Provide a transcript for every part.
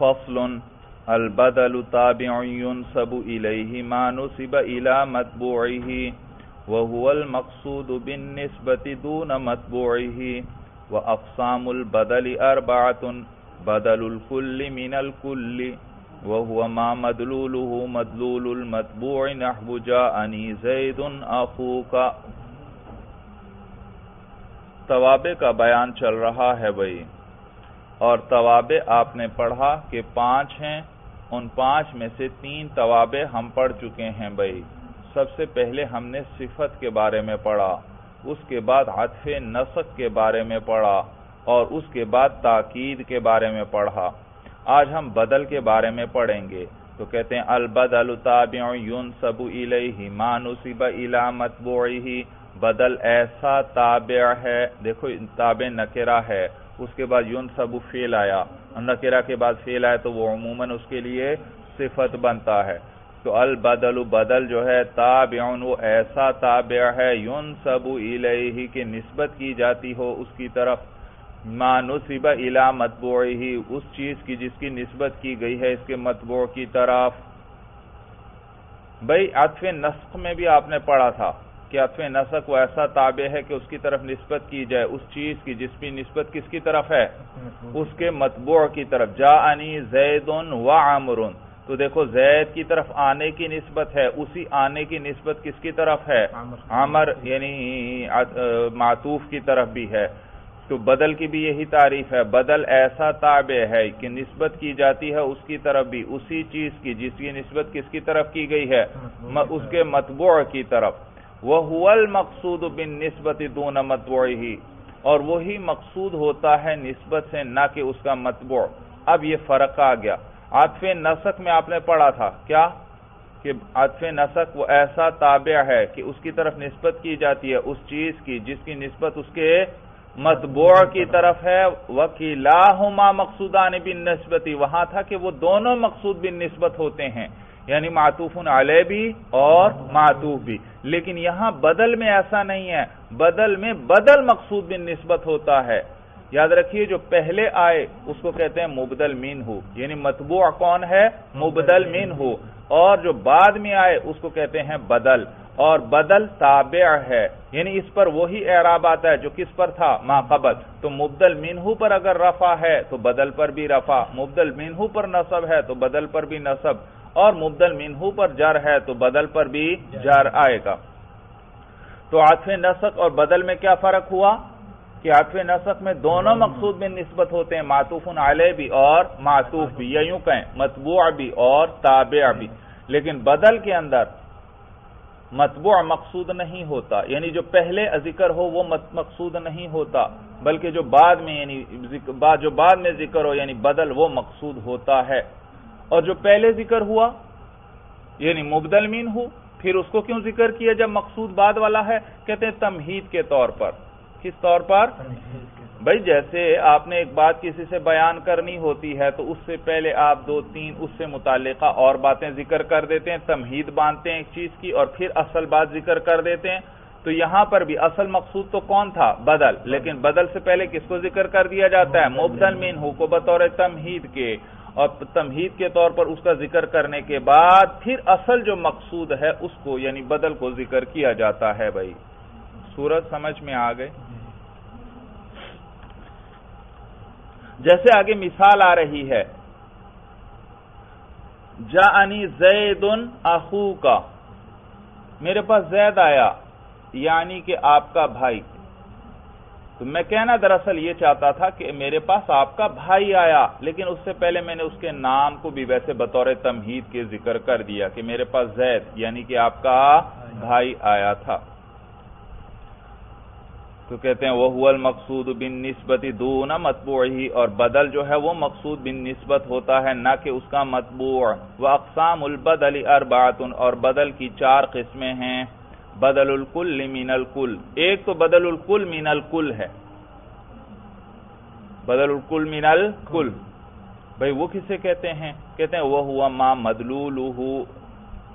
فصل، البدل تابع ينسب إليه ما نسب إلى متبوعه، وهو المقصود بالنسبة دون متبوعه، وأقسام البدل أربعة، بدل الكل من الكل، وهو ما مدلوله مدلول المتبوع نحو جاءني زید اخوك توابع کا بیان چل رہا ہے بھئی اور توابع آپ نے پڑھا کہ پانچ ہیں، ان پانچ میں سے تین توابع ہم پڑھ چکے ہیں بھئی سب سے پہلے ہم نے صفت کے بارے میں پڑھا، اس کے بعد عطف نسق کے بارے میں پڑھا، اور اس کے بعد تاکید کے بارے میں پڑھا۔ آج ہم بدل کے بارے میں پڑھیں گے۔ تو کہتے ہیں، البدل تابع ينسب الیہ ما نسب الى متبوعہ بدل ایسا تابع ہے، دیکھو، تابع نکرہ ہے۔ اس کے بعد یون سب فیل آیا۔ نکرہ کے بعد فیل آیا تو وہ عموماً اس کے لیے صفت بنتا ہے۔ تو البدل بدل جو ہے تابع وہ ایسا تابع ہے یون سب الیہ کی نسبت کی جاتی ہو اس کی طرف۔ ما نصب الى مطبوعی اس چیز کی جس کی نسبت کی گئی ہے اس کے مطبوع کی طرف۔ بھئی عطف نسخ میں بھی آپ نے پڑھا تھا۔ کہ عطف نسق وہ ایسا تابع ہے کہ اس کی طرف نسبت کی جائے اس چیز کی جس کی نسبت کس کی طرف ہے؟ اس کے مطبوع کی طرف۔ جا انی زید و عمرن تو دیکھو زید کی طرف آنے کی نسبت ہے اسی آنے کی نسبت کس کی طرف ہے؟ عمر۔ یعنی معطوف کی طرف بھی ہے۔ تو بدل کی بھی یہی تعریف ہے۔ بدل ایسا تابع ہے کہ نسبت کی جاتی ہے اس کی طرف بھی اسی چیز کی جس کی نسبت کس کی طرف کی گئی ہے؟ اس کے مطبوع کی طرف۔ وہ المقصود بن نسبت دون متبوعی اور وہی مقصود ہوتا ہے نسبت سے، نہ کہ اس کا مطبوع اب یہ فرق آ گیا۔ عطف نسق میں آپ نے پڑھا تھا۔ کیا؟ کہ عطف نسق وہ ایسا تابع ہے کہ اس کی طرف نسبت کی جاتی ہے، اس چیز کی جس کی نسبت اس کے مطبوع کی طرف ہے۔ وکیلاہما مقصودان بن نسبتی وہاں تھا کہ وہ دونوں مقصود بن نسبت ہوتے ہیں۔ یعنی معطوف علیہ بھی اور معطوف بھی۔ لیکن یہاں بدل میں ایسا نہیں ہے۔ بدل میں بدل مقصود بن نسبت ہوتا ہے۔ یاد رکھیے جو پہلے آئے، اس کو کہتے ہیں مبدل مین ہو۔ یعنی مطبوع کون ہے؟ مبدل مین ہو۔ اور جو بعد میں آئے، اس کو کہتے ہیں بدل۔ اور بدل تابع ہے۔ یعنی اس پر وہی اعراب آتا ہے جو کس پر تھا؟ ما قبل۔ تو مبدل مینہو پر اگر رفع ہے، تو بدل پر بھی رفع۔ مبدل مینہو پر نصب ہے، تو بدل پر بھی نصب۔ اور مبدل منہو پر جر ہے تو بدل پر بھی جر آئے گا۔ تو عطف نسق اور بدل میں کیا فرق ہوا؟ کہ عطف نسق میں دونوں مقصود میں نسبت ہوتے ہیں معطوف علیہ بھی اور معطوف بھی، یا یوں کہیں، مطبوع بھی اور تابع بھی۔ لیکن بدل کے اندر مطبوع مقصود نہیں ہوتا یعنی جو پہلے ذکر ہو وہ مقصود نہیں ہوتا، بلکہ جو بعد میں یعنی جو بعد میں ذکر ہو یعنی بدل وہ مقصود ہوتا ہے۔ اور جو پہلے ذکر ہوا یعنی مبدل مین ہو، پھر اس کو کیوں ذکر کیا؟ جب مقصود بعد والا ہے، کہتے ہیں تمہید کے طور پر۔ کس طور پر؟ بھائی جیسے آپ نے ایک بات کسی سے بیان کرنی ہوتی ہے، تو اس سے پہلے آپ دو تین اس سے متعلقہ اور باتیں ذکر کر دیتے ہیں، تمہید باندھتے ہیں ایک چیز کی اور پھر اصل بات ذکر کر دیتے ہیں۔ تو یہاں پر بھی اصل مقصود تو کون تھا؟ بدل۔ لیکن بدل سے پہلے کس کو ذکر کر دیا جاتا ہے؟ مبدل مین ہو کو، بطور تمہید کے۔ اور تمہید کے طور پر اس کا ذکر کرنے کے بعد پھر اصل جو مقصود ہے اس کو یعنی بدل کو ذکر کیا جاتا ہے بھائی۔ سورج سمجھ میں آ گئے۔ جیسے آگے مثال آ رہی ہے۔ جا انی زید اخو کا میرے پاس زید آیا یعنی کہ آپ کا بھائی۔ تو میں کہنا دراصل یہ چاہتا تھا کہ میرے پاس آپ کا بھائی آیا، لیکن اس سے پہلے میں نے اس کے نام کو بھی ویسے بطور تمہید کے ذکر کر دیا کہ میرے پاس زید یعنی کہ آپ کا بھائی آیا تھا۔ تو کہتے ہیں وہ المقصود بن نسبتی دون مطبوع ہی اور بدل جو ہے وہ مقصود بن نسبت ہوتا ہے، نہ کہ اس کا مطبوع وہ اقسام البدل اربعت اور بدل کی چار قسمیں ہیں۔ بدل الکل من الکل ایک تو بدل الکل من الکل ہے۔ بدل الکل من الکل بھائی وہ کسے کہتے ہیں؟ کہتے ہیں وہ ہوا ما مدلول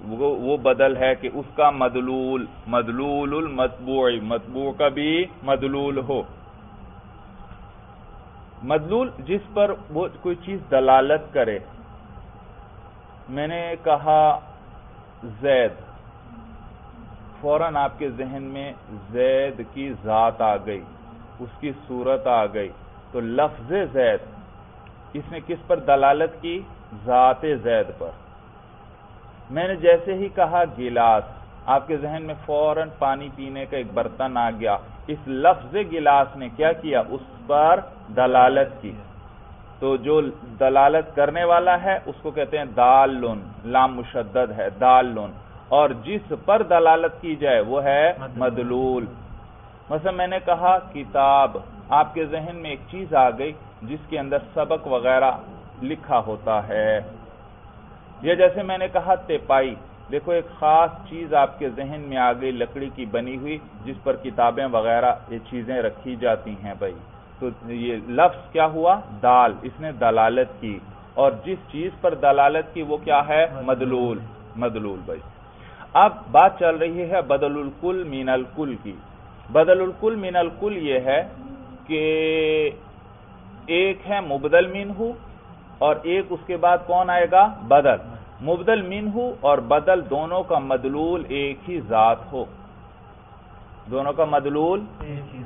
وہ بدل ہے کہ اس کا مدلول مدلول المطبوع مطبوع کا بھی مدلول ہو۔ مدلول جس پر وہ کوئی چیز دلالت کرے۔ میں نے کہا زید۔ فوراً آپ کے ذہن میں زید کی ذات آ گئی، اس کی صورت آ گئی۔ تو لفظ زید، اس نے کس پر دلالت کی؟ ذات زید پر۔ میں نے جیسے ہی کہا، گلاس۔ آپ کے ذہن میں فوراً پانی پینے کا ایک برتن آ گیا۔ اس لفظ گلاس نے کیا کیا؟ اس پر دلالت کی۔ تو جو دلالت کرنے والا ہے، اس کو کہتے ہیں دال لون لام مشدد ہے دال لون اور جس پر دلالت کی جائے وہ ہے مدلول۔ مثلا میں نے کہا کتاب۔ آپ کے ذہن میں ایک چیز آ گئی جس کے اندر سبق وغیرہ لکھا ہوتا ہے۔ یا جیسے میں نے کہا تیپائی دیکھو ایک خاص چیز آپ کے ذہن میں آ گئی لکڑی کی بنی ہوئی جس پر کتابیں وغیرہ یہ چیزیں رکھی جاتی ہیں بھائی۔ تو یہ لفظ کیا ہوا؟ دال۔ اس نے دلالت کی۔ اور جس چیز پر دلالت کی وہ کیا ہے؟ مدلول۔ مدلول بھائی۔ اب بات چل رہی ہے بدل الکل مین الکل کی۔ بدل الکل مین الکل یہ ہے کہ ایک ہے مبدل مین ہو اور ایک اس کے بعد کون آئے گا؟ بدل۔ مبدل من ہو اور بدل دونوں کا مدلول ایک ہی ذات ہو۔ دونوں کا مدلول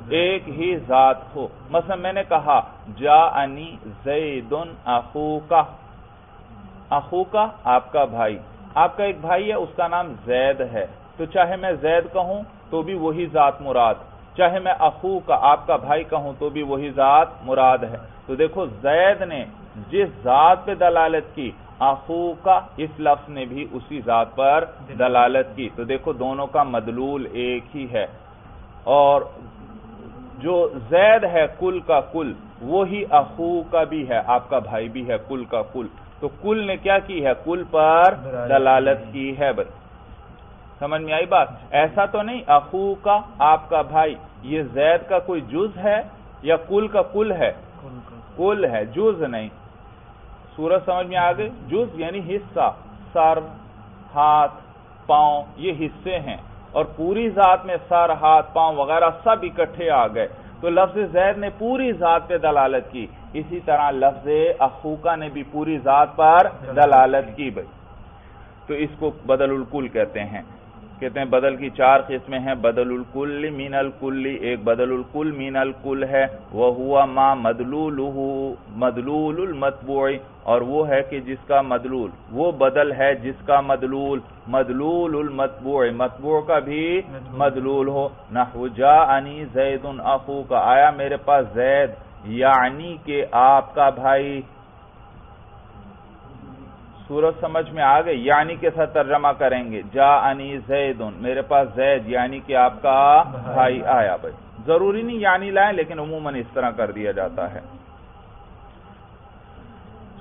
ایک ہی ذات ہو۔ مثلا میں نے کہا جا انی زیدن اخو کا اخو کا آپ کا بھائی۔ آپ کا ایک بھائی ہے، اس کا نام زید ہے۔ تو چاہے میں زید کہوں تو بھی وہی ذات مراد۔ چاہے میں اخو کا، آپ کا بھائی کہوں تو بھی وہی ذات مراد ہے۔ تو دیکھو، زید نے جس ذات پہ دلالت کی، اخو کا اس لفظ نے بھی اسی ذات پر دلالت کی۔ تو دیکھو، دونوں کا مدلول ایک ہی ہے۔ اور جو زید ہے، کل کا کل، وہی اخو کا بھی ہے، آپ کا بھائی بھی ہے، کل کا کل۔ تو کل نے کیا کی ہے؟ کل پر دلالت کی ہے۔ بس سمجھ میں آئی بات؟ ایسا تو نہیں اخو کا آپ کا بھائی یہ زید کا کوئی جز ہے یا کل کا کل ہے؟ کل ہے جز نہیں۔ سورج سمجھ میں آ گئی؟ جز یعنی حصہ سر ہاتھ پاؤں یہ حصے ہیں۔ اور پوری ذات میں سر ہاتھ پاؤں وغیرہ سب اکٹھے آ گئے۔ تو لفظ زید نے پوری ذات پہ دلالت کی۔ اسی طرح لفظ اخوکا نے بھی پوری ذات پر دلالت کی بھائی۔ تو اس کو بدل الکل کہتے ہیں۔ کہتے ہیں بدل کی چار قسمیں ہیں۔ بدل الکل مین الکل، ایک بدل الکل مین الکل ہے۔ وہ ہوا ما مدلول مدلول المتبوع۔ اور وہ ہے کہ جس کا مدلول وہ بدل ہے جس کا مدلول مدلول المتبوع متبوع کا بھی مدلول۔ ہو۔ نحو جاءنی زید اخو کا آیا میرے پاس زید یعنی کہ آپ کا بھائی۔ سورج سمجھ میں آ گئی یعنی کے ساتھ ترجمہ کریں گے۔ جا انی زیدن میرے پاس زید یعنی کہ آپ کا بھائی آیا بھائی۔ ضروری نہیں یعنی لائیں لیکن عموماً اس طرح کر دیا جاتا ہے۔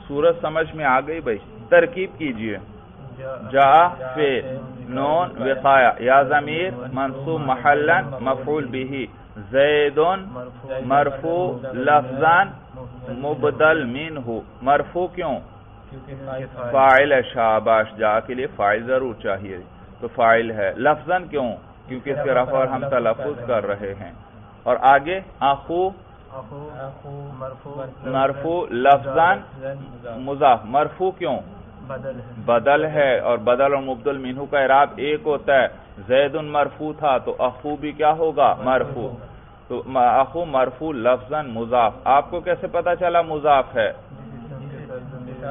سورج سمجھ میں آ گئی بھائی، ترکیب کیجیے۔ جا فیل نون، وقایا، یا ضمیر، منصوب، محلن، مفعول بھی زیدن مرفو لفظان مبدل من مرفو کیوں؟ فائل ہے شاباش، جا کے لیے فائل ضرور چاہیے۔ تو فائل ہے۔ لفظ کیوں؟ کیونکہ اس کے رفع ہم تلفظ کر رہے ہیں۔ اور آگے، آخو مرفو لفظ مضاف۔ مرفو کیوں؟ بدل ہے۔ اور بدل اور مبدل مینو کا عراب ایک ہوتا ہے۔ زید مرفو تھا تو اخو بھی کیا ہوگا؟ مرفو تو اخو مرفو لفظ مضاف۔ آپ کو کیسے پتا چلا مضاف ہے؟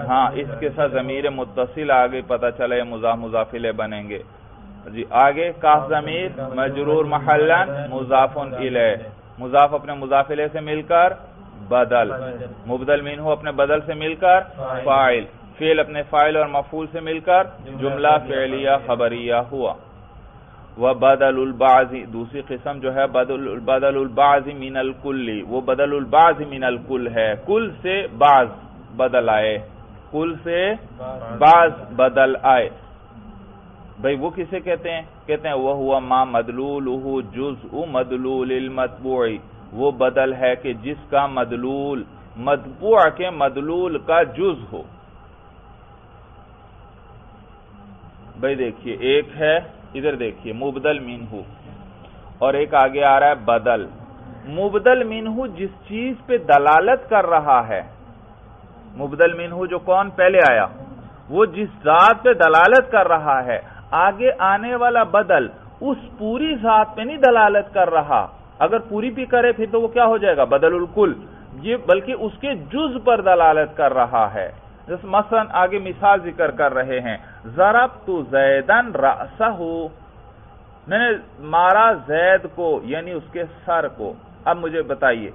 ہاں اس کے ساتھ ضمیر متصل آگے پتا چلا یہ مضاف مضافلے بنیں گے۔ جی آگے کاف ضمیر مجرور محلن مضاف الیہ۔ مضاف اپنے مضافلے سے مل کر بدل۔ مبدل مین ہو اپنے بدل سے مل کر فائل فیل اپنے فائل اور مفول سے مل کر جملہ فعلیہ۔ خبریہ ہوا۔ وہ بدل دوسری قسم جو ہے بدل البازی من الکلی۔ وہ بدل البازی من الکل ہے۔ کل سے باز بدل آئے۔ کل سے بعض بدل آئے۔ بھائی وہ کسے کہتے ہیں؟ کہتے ہیں وہ ہوا ما مدلول جز مدلول المتبوعی وہ بدل ہے کہ جس کا مدلول مدبوع کے مدلول کا جز ہو۔ بھائی دیکھیے، ایک ہے، ادھر دیکھیے، مبدل مین ہو اور ایک آگے آ رہا ہے، بدل۔ مبدل منہ جس چیز پہ دلالت کر رہا ہے، مبدل منہ جو کون؟ پہلے آیا۔ وہ جس ذات پہ دلالت کر رہا ہے آگے آنے والا بدل اس پوری ذات پہ نہیں دلالت کر رہا۔ اگر پوری بھی کرے پھر تو وہ کیا ہو جائے گا؟ بدل الکل۔ یہ بلکہ اس کے جز پر دلالت کر رہا ہے۔ جس مثلا آگے مثال ذکر کر رہے ہیں۔ ضرب تو زیدن رأسہ میں نے مارا زید کو یعنی اس کے سر کو۔ اب مجھے بتائیے،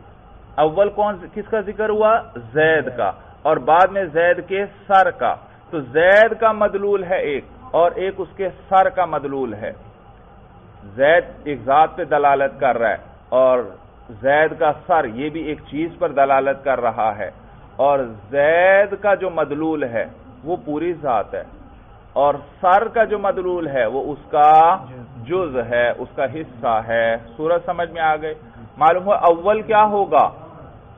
اول کون کس کا ذکر ہوا؟ زید کا۔ اور بعد میں زید کے سر کا۔ تو زید کا مدلول ہے ایک۔ اور ایک اس کے سر کا مدلول ہے۔ زید ایک ذات پہ دلالت کر رہا ہے اور زید کا سر یہ بھی ایک چیز پر دلالت کر رہا ہے۔ اور زید کا جو مدلول ہے وہ پوری ذات ہے۔ اور سر کا جو مدلول ہے وہ اس کا جز ہے، اس کا حصہ ہے۔ سورج سمجھ میں آ گئے معلوم ہو اول کیا ہوگا؟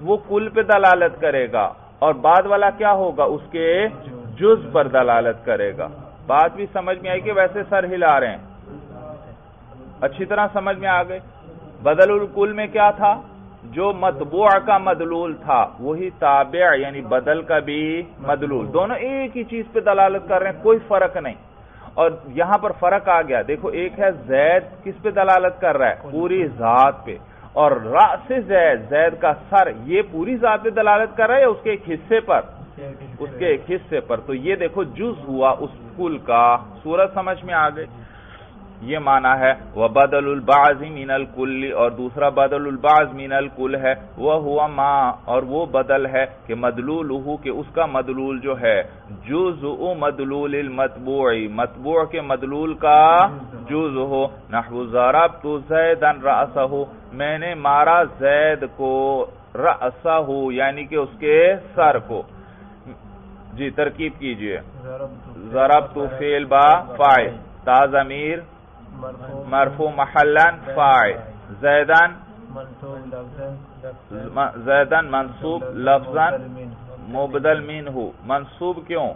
وہ کل پہ دلالت کرے گا۔ اور بعد والا کیا ہوگا؟ اس کے جز پر دلالت کرے گا۔ بات بھی سمجھ میں آئی کہ ویسے سر ہلا رہے ہیں۔ اچھی طرح سمجھ میں آ گئے۔ بدل الکل میں کیا تھا؟ جو مطبوع کا مدلول تھا، وہی تابع یعنی بدل کا بھی مدلول۔ دونوں ایک ہی چیز پہ دلالت کر رہے ہیں، کوئی فرق نہیں۔ اور یہاں پر فرق آ گیا۔ دیکھو، ایک ہے زید، کس پہ دلالت کر رہا ہے؟ پوری ذات پہ۔ اور سے زید زید کا سر، یہ پوری ذات پہ دلالت کر رہا ہے یا اس کے ایک حصے پر؟ اس کے ایک حصے پر۔ تو یہ دیکھو، جز ہوا اس کل کا۔ سورج سمجھ میں آ گئی۔ یہ مانا ہے، وہ بدل الباز مین الکل۔ اور دوسرا، بدل الباز مین الکل ہے۔ وہ ہوا ماں اور وہ بدل ہے کہ مدلول کہ اس کا مدلول جو ہے۔ جز مدلول المطبوع مطبوع کے مدلول کا جز ہو۔ نحو ضرب تو زیدن رأسہ۔ میں نے مارا زید کو، رأسہ یعنی کہ اس کے سر کو۔ جی ترکیب کیجیے۔ ضرب تو فیل با فائل تازمیر مرفو محلن فائل زیدن زیدن منصوب لفظن مبدل مین۔ ہو۔ منصوب کیوں؟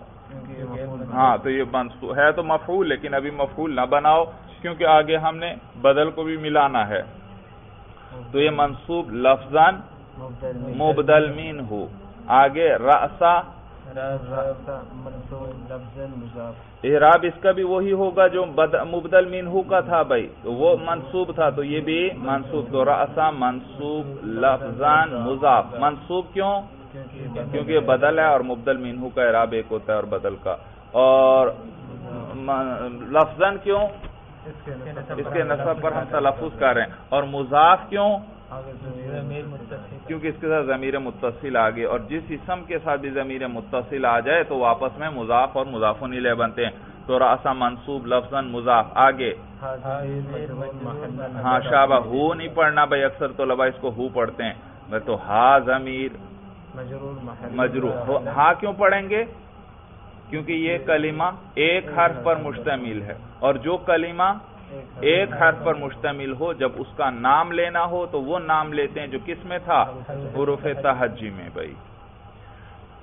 ہاں تو یہ منصوب ہے تو مفعول لیکن ابھی مفعول نہ بناؤ کیونکہ آگے ہم نے بدل کو بھی ملانا ہے۔ تو یہ منصوب لفظن مبدل مین ہو۔ آگے رأسا احراب اس کا بھی وہی ہوگا جو مبدل مینہو کا تھا بھائی۔ تو وہ منصوب تھا، تو یہ بھی منصوب۔ تو رأسا منصوب لفظان مضاف۔ منصوب کیوں؟ کیونکہ یہ بدل ہے اور مبدل مینہو کا احراب ایک ہوتا ہے اور بدل کا۔ اور لفظان کیوں؟ اس کے نصب پر ہم تلفظ کر رہے ہیں۔ اور مضاف کیوں؟ کیونکہ اس کے ساتھ ضمیر متصل آگے اور جس اسم کے ساتھ بھی ضمیر متصل آ جائے تو واپس میں مضاف اور مضاف نیلے بنتے ہیں۔ تو راسا منصوب لفظ مضاف آگے۔ ہاں شابہ ہو نہیں پڑھنا بھائی اکثر تو لبا اس کو ہو پڑھتے ہیں۔ تو ہا ضمیر مجرور ہاں کیوں پڑھیں گے؟ کیونکہ یہ کلمہ ایک حرف پر مشتمل ہے۔ اور جو کلمہ ایک حرف پر مشتمل ہو، جب اس کا نام لینا ہو تو وہ نام لیتے ہیں جو کس میں تھا؟ حروف تحجی میں بھائی۔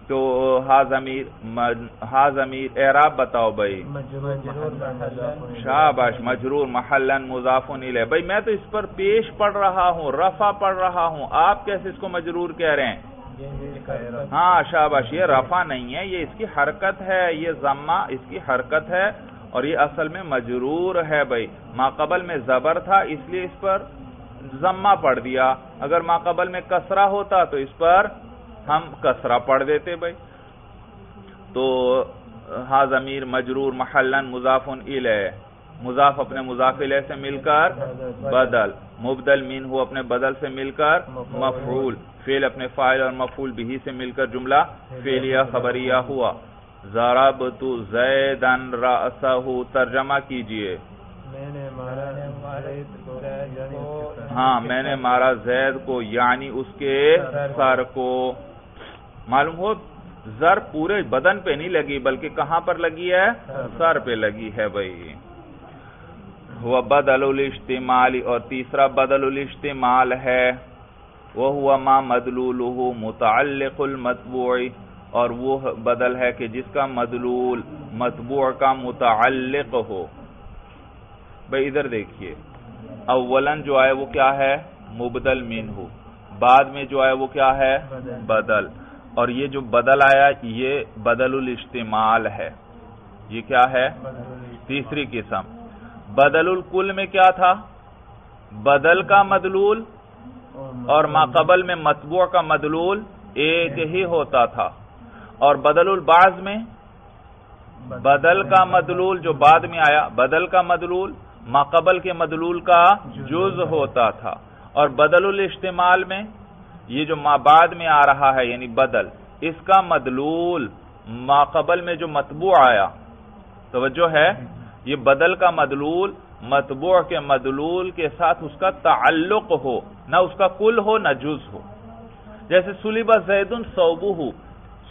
تو ہا ضمیر اعراب بتاؤ بھائی۔ شاباش، مجرور، محلن مضافن نیل بھائی میں تو اس پر پیش پڑھ رہا ہوں، رفع پڑھ رہا ہوں۔ آپ کیسے اس کو مجرور کہہ رہے ہیں؟ ہاں شاباش، یہ رفع نہیں ہے، یہ اس کی حرکت ہے، یہ ضمہ اس کی حرکت ہے۔ اور یہ اصل میں مجرور ہے بھائی۔ قبل میں زبر تھا، اس لیے اس پر زمہ پڑھ دیا۔ اگر قبل میں کسرا ہوتا تو اس پر ہم کسرا پڑھ دیتے بھائی۔ تو ہا ضمیر مجرور محلن مضاف الیہ۔ مضاف اپنے مضاف الیہ سے مل کر بدل۔ مبدل مین ہو اپنے بدل سے مل کر مفعول۔ فیل اپنے فائل اور مفعول بھی سے مل کر جملہ فیلیا خبریہ ہوا۔ ضربت زیدن رأسہ ترجمہ کیجیے۔ ہاں میں نے مارا زید کو یعنی اس کے سر کو۔ معلوم ہو زر پورے بدن پہ نہیں لگی بلکہ کہاں پر لگی ہے؟ سر پہ لگی ہے بھائی۔ وہ بدل الاجتمالی اور تیسرا بدل الاجتمال ہے۔ وہ ہوا ما مدلولہ متعلق المطبوعی اور وہ بدل ہے کہ جس کا مدلول، مطبوع کا متعلق ہو۔ بھئی ادھر دیکھیے۔ اولن جو آئے وہ کیا ہے؟ مبدل مین ہو بعد میں جو آیا وہ کیا ہے؟ بدل۔ اور یہ جو بدل آیا، یہ بدل الاجتمال ہے۔ یہ کیا ہے؟ تیسری قسم۔ بدل الکل میں کیا تھا؟ بدل کا مدلول اور ماقبل میں مطبوع کا مدلول ایک ہی ہوتا تھا۔ اور بدل الباز میں بدل کا مدلول جو بعد میں آیا بدل کا مدلول ماقبل کے مدلول کا جز ہوتا تھا۔ اور بدل الاجتمال میں یہ جو ما بعد میں آ رہا ہے یعنی بدل اس کا مدلول ماقبل میں جو مطبوع آیا توجہ ہے یہ بدل کا مدلول مطبوع کے مدلول کے ساتھ اس کا تعلق ہو نہ اس کا کل ہو نہ جز ہو۔ جیسے سلیبہ زید سوبو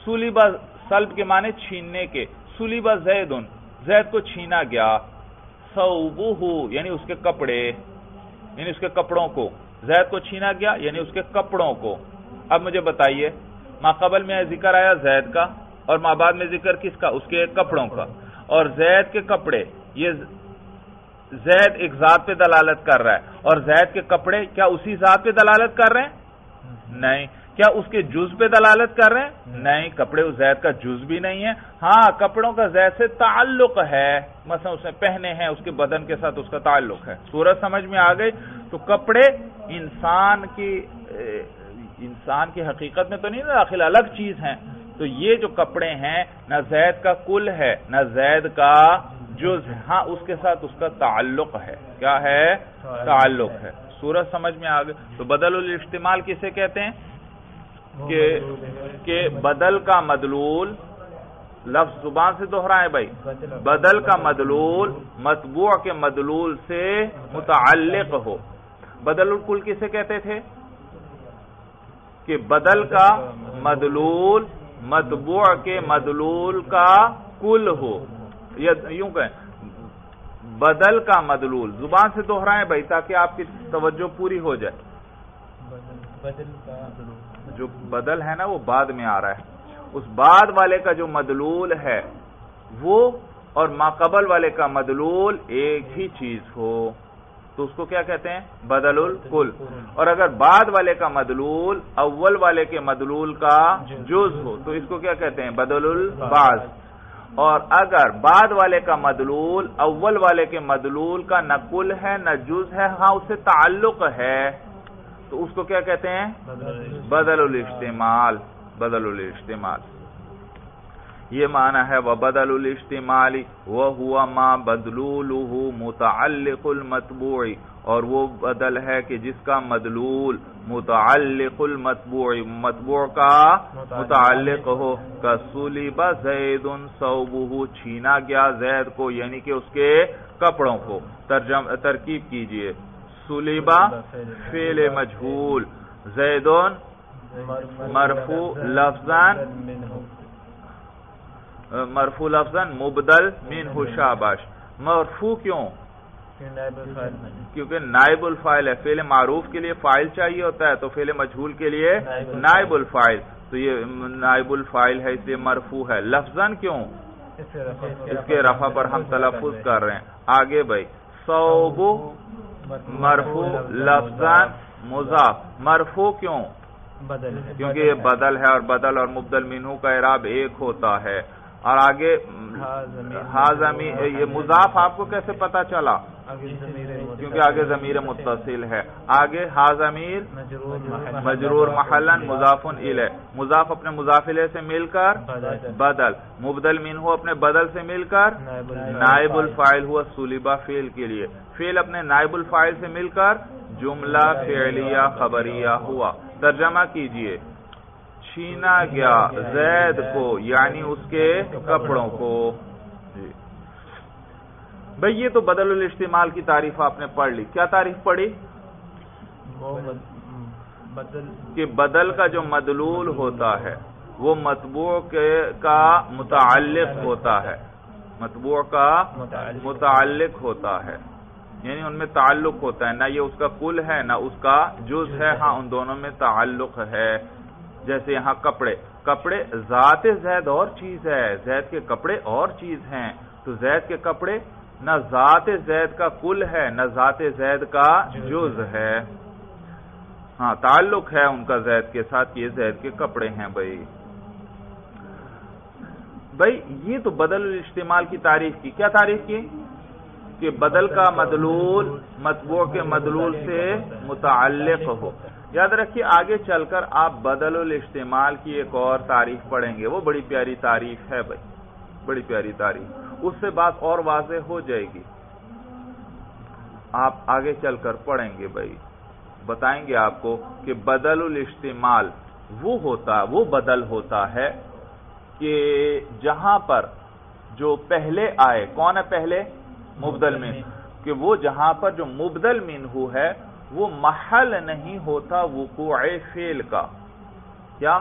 ہو سلیبہ سلب کے معنی چھیننے کے، سلیبہ زید زید کو چھینا گیا سوبو یعنی اس کے کپڑے یعنی اس کے کپڑوں کو، زید کو چھینا گیا یعنی اس کے کپڑوں کو۔ اب مجھے بتائیے ماں قبل میں ذکر آیا زید کا، اور ماں بعد میں ذکر کس کا؟ اس کے کپڑوں کا۔ اور زید کے کپڑے، یہ زید ایک ذات پہ دلالت کر رہا ہے۔ اور زید کے کپڑے کیا اسی ذات پہ دلالت کر رہے ہیں؟ نہیں۔ کیا اس کے جز پہ دلالت کر رہے ہیں؟ نہیں، کپڑے اس زید کا جز بھی نہیں ہے۔ ہاں کپڑوں کا زید سے تعلق ہے۔ مثلا اس نے پہنے ہیں، اس کے بدن کے ساتھ اس کا تعلق ہے۔ سورج سمجھ میں آ گئی؟ تو کپڑے انسان کی انسان کی حقیقت میں تو نہیں، داخل الگ چیز ہیں۔ تو یہ جو کپڑے ہیں، نہ زید کا کل ہے، نہ زید کا جز ہے۔ ہاں اس کے ساتھ اس کا تعلق ہے۔ کیا ہے؟ تعلق ہے۔ سورج سمجھ میں آ گئی۔ تو بدل الاستعمال کسے کہتے ہیں؟ کہ بدل کا مدلول لفظ زبان سے دوہرائیں بھائی۔ بدل کا مدلول مطبوع کے مدلول سے متعلق ہو۔ بدل الکل کسے کہتے تھے؟ کہ بدل کا مدلول، مطبوع کے مدلول کا کل ہو۔ یوں کہیں، بدل کا مدلول، زبان سے دوہرائیں بھائی تاکہ آپ کی توجہ پوری ہو جائے۔ جو بدل ہے نا وہ بعد میں آ رہا ہے۔ اس بعد والے کا جو مدلول ہے، وہ اور ماقبل والے کا مدلول ایک ہی چیز ہو۔ تو اس کو کیا کہتے ہیں؟ بدل الکل اور اگر بعد والے کا مدلول، اول والے کے مدلول کا جز ہو، تو اس کو کیا کہتے ہیں؟ بدل الباز اور اگر بعد والے کا مدلول، اول والے کے مدلول کا نہ کل ہے، نہ جز ہے ہاں اس سے تعلق ہے۔ تو اس کو کیا کہتے ہیں؟ بدل الاجتمال بدل الاجتمال یہ معنی ہے وہ بدل الاجتمالی وہ ہوا ماں بدلول متعلق المطبوعی اور وہ بدل ہے کہ جس کا مدلول متعلق المطبوع مطبوع کا متعلق ہو۔ کسولی زید صوبہ چھینا گیا زید کو یعنی کہ اس کے کپڑوں کو۔ ترکیب کیجیے۔ سلیبا فیل مجھول زیدون مرفو لفظان مرفو لفظان مبدل من شاباش. مرفو کیوں؟ کیونکہ نائب الفائل ہے. فیل معروف کے لیے فائل چاہیے ہوتا ہے، تو فیل مجھول کے لیے نائب الفائل تو یہ نائب الفائل ہے، اس لیے مرفو ہے. لفظان کیوں؟ اس کے رفع پر ہم تلفظ کر رہے ہیں. آگے بھائی صوبو مرفو لفظان مضاف. مرفو کیوں؟ بدل کیونکہ یہ بدل ہے اور بدل اور مبدل مینو کا اعراب ایک ہوتا ہے. اور آگے یہ مضاف آپ کو کیسے پتا چلا؟ کیونکہ آگے ضمیر متصل ہے۔ آگے ہا ضمیر مجرور محلن مضاف الہ مضاف اپنے مضافلے سے مل کر بدل۔ مبدل مین ہو اپنے بدل سے مل کر نائب الفائل ہوا سلیبہ فیل کے لیے۔ فیل اپنے نائب الفائل سے مل کر جملہ فعلیہ خبریہ ہوا۔ ترجمہ کیجیے۔ چھینا گیا۔ زید کو یعنی اس کے کپڑوں کو۔ بھئی یہ تو بدل الاستعمال کی تعریف آپ نے پڑھ لی۔ کیا تعریف پڑھی؟ کہ بدل کا جو مدلول ہوتا ہے وہ مطبوع کا متعلق ہوتا ہے۔ مطبوع کا متعلق۔ ہوتا ہے۔ یعنی ان میں تعلق ہوتا ہے نہ یہ اس کا کل ہے نہ اس کا جز ہے۔ ہاں ان دونوں میں تعلق ہے۔ جیسے یہاں کپڑے۔ کپڑے ذات زید اور چیز ہے۔ زید کے کپڑے اور چیز ہیں۔ تو زید کے کپڑے نہ ذات زید کا کل ہے، نہ ذات زید کا جز ہے۔ ہاں تعلق ہے ان کا زید کے ساتھ، یہ زید کے کپڑے ہیں بھائی۔ بھائی، یہ تو بدل الاستعمال کی تعریف کی۔ کیا تعریف کی؟ کہ بدل کا مدلول، مطبوع کے مدلول سے متعلق ہو۔ یاد رکھیے، آگے چل کر آپ بدل الاستعمال کی ایک اور تعریف پڑھیں گے۔ وہ بڑی پیاری تعریف ہے بھائی۔ بڑی پیاری تعریف اس سے بات اور واضح ہو جائے گی۔ آپ آگے چل کر پڑھیں گے بھائی۔ بتائیں گے آپ کو کہ بدل الاستعمال، وہ ہوتا، وہ بدل ہوتا ہے کہ جہاں پر جو پہلے آئے، کون ہے پہلے؟ مبدل من کہ وہ جہاں پر جو مبدل من ہو ہے، وہ محل نہیں ہوتا وقوع فیل کا۔ کیا؟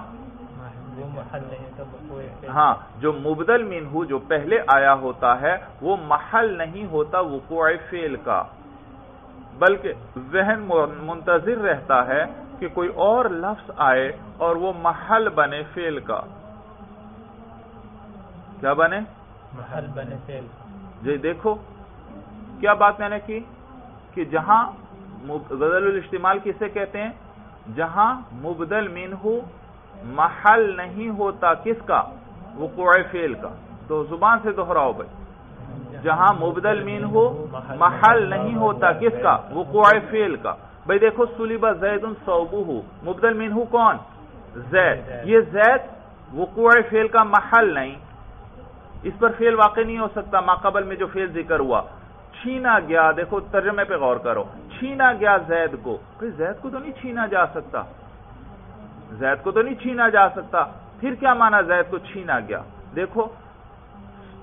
ہاں جو مبدل من ہو جو پہلے آیا ہوتا ہے وہ محل نہیں ہوتا وقوع فیل کا۔ بلکہ ذہن منتظر رہتا ہے کہ کوئی اور لفظ آئے اور وہ محل بنے فیل کا۔ کیا بنے؟ محل بنے فیل جی دیکھو۔ کیا بات میں نے کی؟ کہ جہاں بدل الاستعمال کسے کہتے ہیں؟ جہاں مبدل مین ہو محل نہیں ہوتا کس کا؟ وقوع فیل کا۔ تو زبان سے دہراؤ بھائی۔ جہاں مبدل مین ہو، محل نہیں ہوتا کس کا؟ وقوع فیل کا۔ بھائی دیکھو، سلیبہ زید صوبو ہو۔ مبدل مین ہو کون؟ زید۔ یہ زید وقوع فیل کا محل نہیں۔ اس پر فیل واقع نہیں ہو سکتا۔ ماقبل میں جو فیل ذکر ہوا۔ چھینا گیا، دیکھو، ترجمے پہ غور کرو۔ چھینا گیا زید کو۔ زید کو تو نہیں چھینا جا سکتا۔ زید کو تو نہیں چھینا جا سکتا۔ پھر کیا مانا زید کو چھینا گیا؟ دیکھو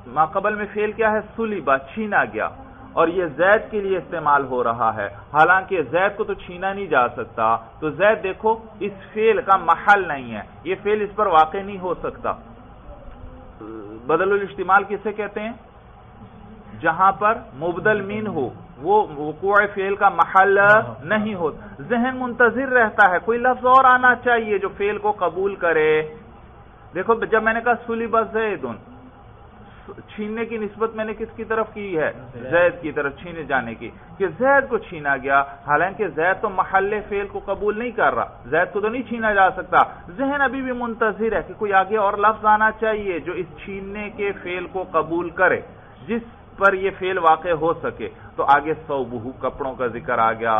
ماقبل میں فیل کیا ہے؟ سلیبا چھینا گیا۔ اور یہ زید کے لیے استعمال ہو رہا ہے۔ حالانکہ زید کو تو چھینا نہیں جا سکتا۔ تو زید دیکھو، اس فیل کا محل نہیں ہے۔ یہ فیل اس پر واقع نہیں ہو سکتا۔ بدل الاستعمال کسے کہتے ہیں؟ جہاں پر مبدل مین ہو۔ وہ وقوع فیل کا محل نہیں ہو ذہن منتظر رہتا ہے کوئی لفظ اور آنا چاہیے جو فیل کو قبول کرے۔ دیکھو جب میں نے کہا سلی بس چھیننے کی نسبت میں نے کس کی طرف کی ہے؟ زید۔ کی طرف چھینے جانے کی۔ کہ زید کو چھینا گیا حالانکہ زید تو محل فیل کو قبول نہیں کر رہا۔ زید کو تو نہیں چھینا جا سکتا۔ ذہن ابھی بھی منتظر ہے کہ کوئی آگے اور لفظ آنا چاہیے جو اس چھیننے کے فیل کو قبول کرے۔ جس پر یہ فیل واقع ہو سکے۔ تو آگے سو بہو کپڑوں کا ذکر آ گیا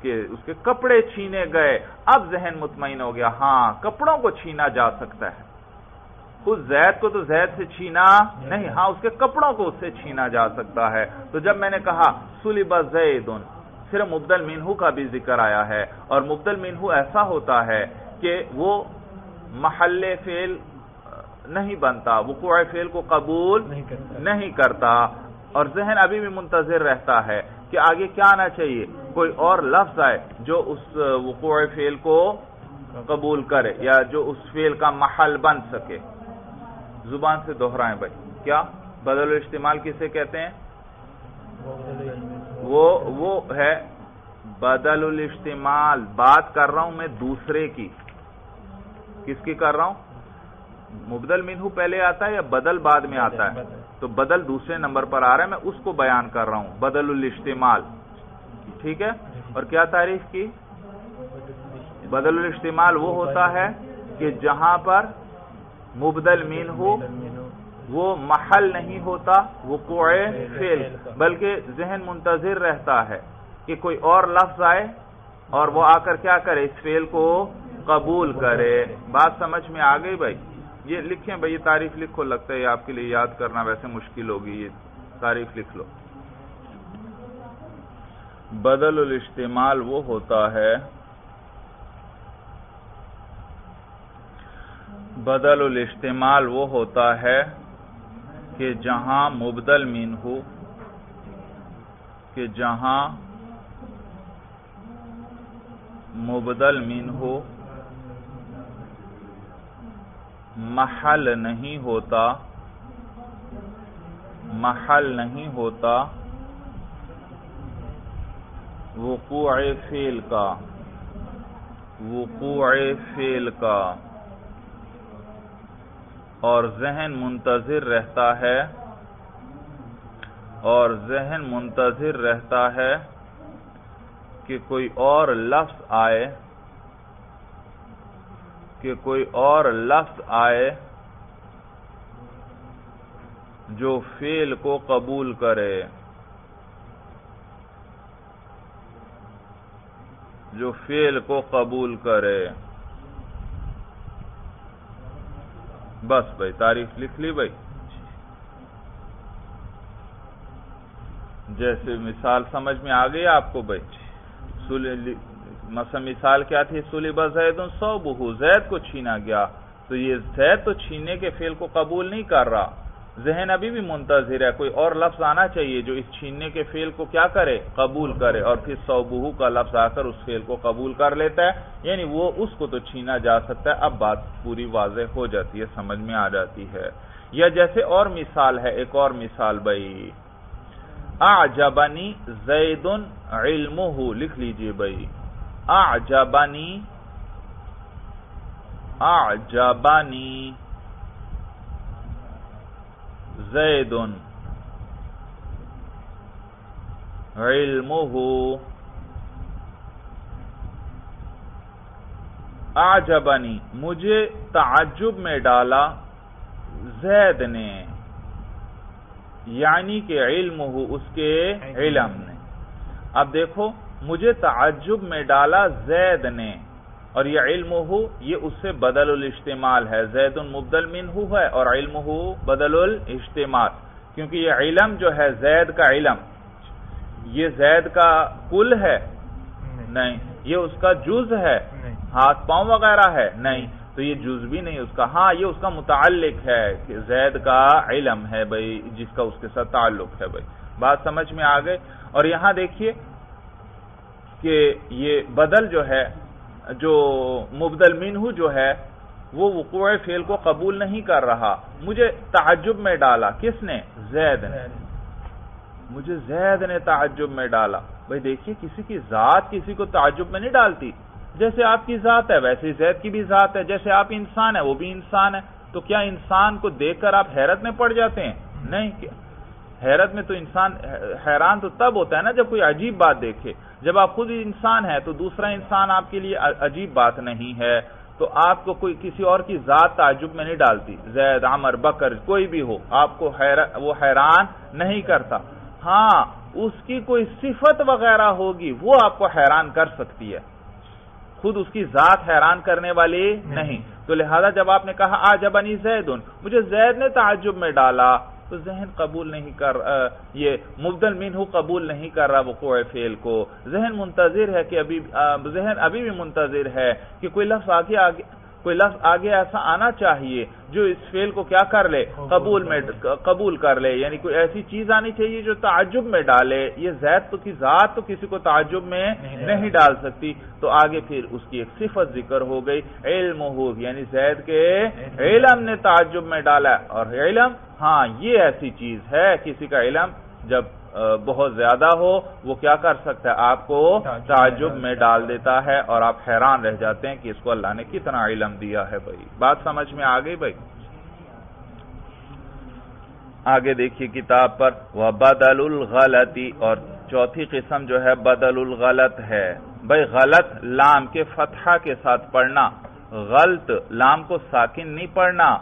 کہ اس کے کپڑے چھینے گئے۔ اب ذہن مطمئن ہو گیا ہاں کپڑوں کو چھینا جا سکتا ہے۔ خود زید کو تو زید سے چھینا نہیں ہاں اس کے کپڑوں کو اس سے چھینا جا سکتا ہے۔ تو جب میں نے کہا سلیب زیدن صرف مبدل مینہو کا بھی ذکر آیا ہے۔ اور مبدل مینہو ایسا ہوتا ہے کہ وہ محل فیل نہیں بنتا وقوع فیل کو قبول نہیں کرتا۔ اور ذہن ابھی بھی منتظر رہتا ہے کہ آگے کیا آنا چاہیے۔ کوئی اور لفظ آئے جو اس وقوع فیل کو قبول کرے یا جو اس فیل کا محل بن سکے۔ زبان سے دوہرائیں بھائی۔ کیا؟ بدل استعمال کسے کہتے ہیں؟ وہ وہ ہے بدل الاستعمال۔ بات کر رہا ہوں میں دوسرے کی۔ کس کی کر رہا ہوں؟ مبدل منہو پہلے آتا ہے یا بدل بعد میں آتا ہے؟ تو بدل دوسرے نمبر پر آ رہا ہے، میں اس کو بیان کر رہا ہوں، بدل الاستعمال۔ ٹھیک ہے؟ اور کیا تعریف کی؟ بدل الاستعمال وہ ہوتا ہے کہ جہاں پر مبدل مین ہو، وہ محل نہیں ہوتا، وہ فیل بلکہ ذہن منتظر رہتا ہے کہ کوئی اور لفظ آئے اور وہ آ کر کیا کرے، اس فیل کو قبول کرے۔ بات سمجھ میں آ گئی بھائی؟ یہ لکھیں بھائی، یہ تعریف لکھو، لگتا ہے آپ کے لیے یاد کرنا ویسے مشکل ہوگی، یہ تعریف لکھ لو۔ بدل الاستعمال وہ ہوتا ہے۔ بدل الاستعمال وہ ہوتا ہے کہ جہاں مبدل مین ہو، کہ جہاں مبدل مین ہو۔ محل نہیں ہوتا۔ محل نہیں ہوتا۔ وقوع فیل کا۔ وقوع فیل کا۔ اور ذہن منتظر رہتا ہے۔ اور ذہن منتظر رہتا ہے کہ کوئی اور لفظ آئے۔ کہ کوئی اور لفظ آئے جو فیل کو قبول کرے، جو فیل کو قبول کرے۔ بس بھائی، تاریخ لکھ لی بھائی۔ جیسے مثال سمجھ میں آ گئی آپ کو بھائی۔ مثلا مثال کیا تھی؟ سلی زید سو بہو زید کو چھینا گیا۔ تو یہ زید تو چھینے کے فیل کو قبول نہیں کر رہا۔ ذہن ابھی بھی منتظر ہے، کوئی اور لفظ آنا چاہیے جو اس چھیننے کے فیل کو کیا کرے؟ قبول کرے۔ اور پھر سو بہو کا لفظ آ کر اس فیل کو قبول کر لیتا ہے۔ یعنی وہ اس کو تو چھینا جا سکتا ہے۔ اب بات پوری واضح ہو جاتی ہے، سمجھ میں آ جاتی ہے۔ یا جیسے اور مثال ہے، ایک اور مثال بھائی۔ اعجبنی زید علمہ لکھ لیجیے بھائی۔ اعجبنی اعجبنی زید علمہ آجبنی مجھے تعجب میں ڈالا زید نے یعنی کہ علم ہو اس کے علم نے۔ اب دیکھو مجھے تعجب میں ڈالا زید نے۔ اور یہ علم ہو یہ اس سے بدل الاجتمال ہے۔ زید مبدل منہ ہے اور علم ہو بدل الاجتمال کیونکہ یہ علم جو ہے زید کا علم۔ یہ زید کا کل ہے؟ نہیں۔ یہ اس کا جز ہے؟ ہاتھ پاؤں وغیرہ ہے؟ نہیں۔ تو یہ جز بھی نہیں اس کا۔ ہاں یہ اس کا متعلق ہے کہ زید کا علم ہے بھائی جس کا اس کے ساتھ تعلق ہے بھائی۔ بات سمجھ میں آ اور یہاں دیکھیے کہ یہ بدل جو ہے، جو مبدل منہ جو ہے، وہ وقوع فیل کو قبول نہیں کر رہا۔ مجھے تعجب میں ڈالا۔ کس نے؟ زید نے۔ مجھے زید نے تعجب میں ڈالا۔ بھائی دیکھیے، کسی کی ذات کسی کو تعجب میں نہیں ڈالتی۔ جیسے آپ کی ذات ہے، ویسے زید کی بھی ذات ہے۔ جیسے آپ انسان ہے وہ بھی انسان ہے تو کیا انسان کو دیکھ کر آپ حیرت میں پڑ جاتے ہیں؟ نہیں حیرت میں تو انسان حیران تو تب ہوتا ہے نا جب کوئی عجیب بات دیکھے۔ جب آپ خود انسان ہے تو دوسرا انسان آپ کے لیے عجیب بات نہیں ہے تو آپ کو کوئی کسی اور کی ذات تعجب میں نہیں ڈالتی۔ زید عمر بکر کوئی بھی ہو آپ کو وہ حیران نہیں کرتا۔ ہاں اس کی کوئی صفت وغیرہ ہوگی وہ آپ کو حیران کر سکتی ہے۔ خود اس کی ذات حیران کرنے والی نہیں۔ تو لہذا جب آپ نے کہا آ جب زید مجھے زید نے تعجب میں ڈالا۔ تو ذہن قبول نہیں کر یہ مبدل منہ قبول نہیں کر رہا وقوع فعل کو۔ ذہن منتظر ہے کہ ابھی ذہن ابھی بھی منتظر ہے کہ کوئی لفظ آگے آگے کوئی لفظ آگے ایسا آنا چاہیے جو اس فیل کو کیا کر لے؟ قبول میں قبول کر لے۔ یعنی کوئی ایسی چیز آنی چاہیے جو تعجب میں ڈالے۔ یہ زید تو کی ذات تو کسی کو تعجب میں نہیں ڈال سکتی۔ تو آگے پھر اس کی ایک صفت ذکر ہو گئی علم ہو یعنی زید کے علم نے تعجب میں ڈالا اور علم؟ ہاں یہ ایسی چیز ہے کسی کا علم جب بہت زیادہ ہو وہ کیا کر سکتا ہے؟ آپ کو تعجب میں ڈال دیتا ہے اور آپ حیران رہ جاتے ہیں کہ اس کو اللہ نے کتنا علم دیا ہے بھائی۔ بات سمجھ میں آ گئی بھائی؟ آگے دیکھیے کتاب پر وہ بدل الغلطی اور چوتھی قسم جو ہے بدل الغلط ہے۔ بھائی غلط لام کے فتحہ کے ساتھ پڑھنا غلط لام کو ساکن نہیں پڑھنا۔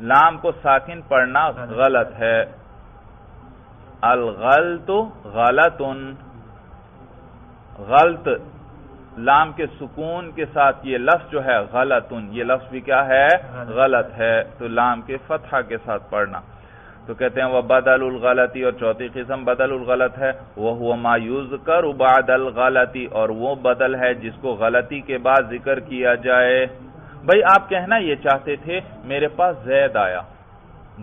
لام کو ساکن پڑھنا غلط ہے۔ الغلط غلط غلط لام کے سکون کے ساتھ یہ لفظ جو ہے غلط یہ لفظ بھی کیا ہے؟ غلط۔ ہے۔ تو لام کے فتحہ کے ساتھ پڑھنا۔ تو کہتے ہیں وہ بدل الغلطی اور چوتھی قسم بدل الغلط ہے۔ وہ مایوز کر اباد الغلطی اور وہ بدل ہے جس کو غلطی کے بعد ذکر کیا جائے۔ بھائی آپ کہنا یہ چاہتے تھے میرے پاس زید آیا۔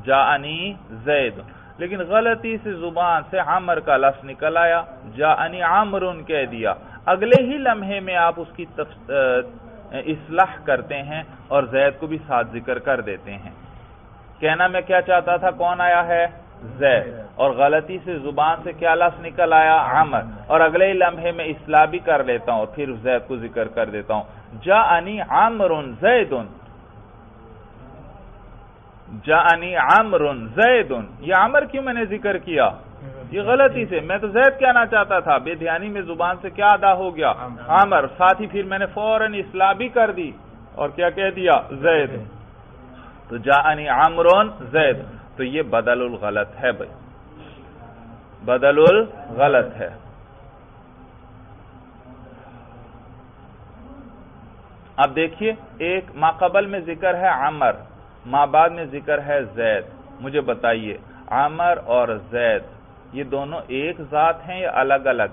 جانی زید۔ لیکن غلطی سے زبان سے عمر کا لفظ نکل آیا جا عامر کہہ دیا۔ اگلے ہی لمحے میں آپ اس کی اصلاح کرتے ہیں اور زید کو بھی ساتھ ذکر کر دیتے ہیں۔ کہنا میں کیا چاہتا تھا، کون آیا ہے؟ زید۔ اور غلطی سے زبان سے کیا لفظ نکل آیا؟ عمر۔ اور اگلے ہی لمحے میں اصلاح بھی کر لیتا ہوں، پھر زید کو ذکر کر دیتا ہوں۔ جا عامر زید جانی عمر زید یہ عمر کیوں میں نے ذکر کیا؟ یہ غلطی سے، میں تو زید کہنا چاہتا تھا، بے دھیانی میں زبان سے کیا ادا ہو گیا؟ عمر ساتھ ہی پھر میں نے فوراً اصلاح بھی کر دی، اور کیا کہہ دیا؟ زید۔ تو جاءنی عمرون، زید۔ تو یہ بدل الغلط ہے بھائی۔ بدل الغلط ہے۔ اب دیکھیے، ایک ماقبل میں ذکر ہے عمر۔ ماں بعد میں ذکر ہے زید۔ مجھے بتائیے عمر اور زید، یہ دونوں ایک ذات ہیں یا الگ الگ؟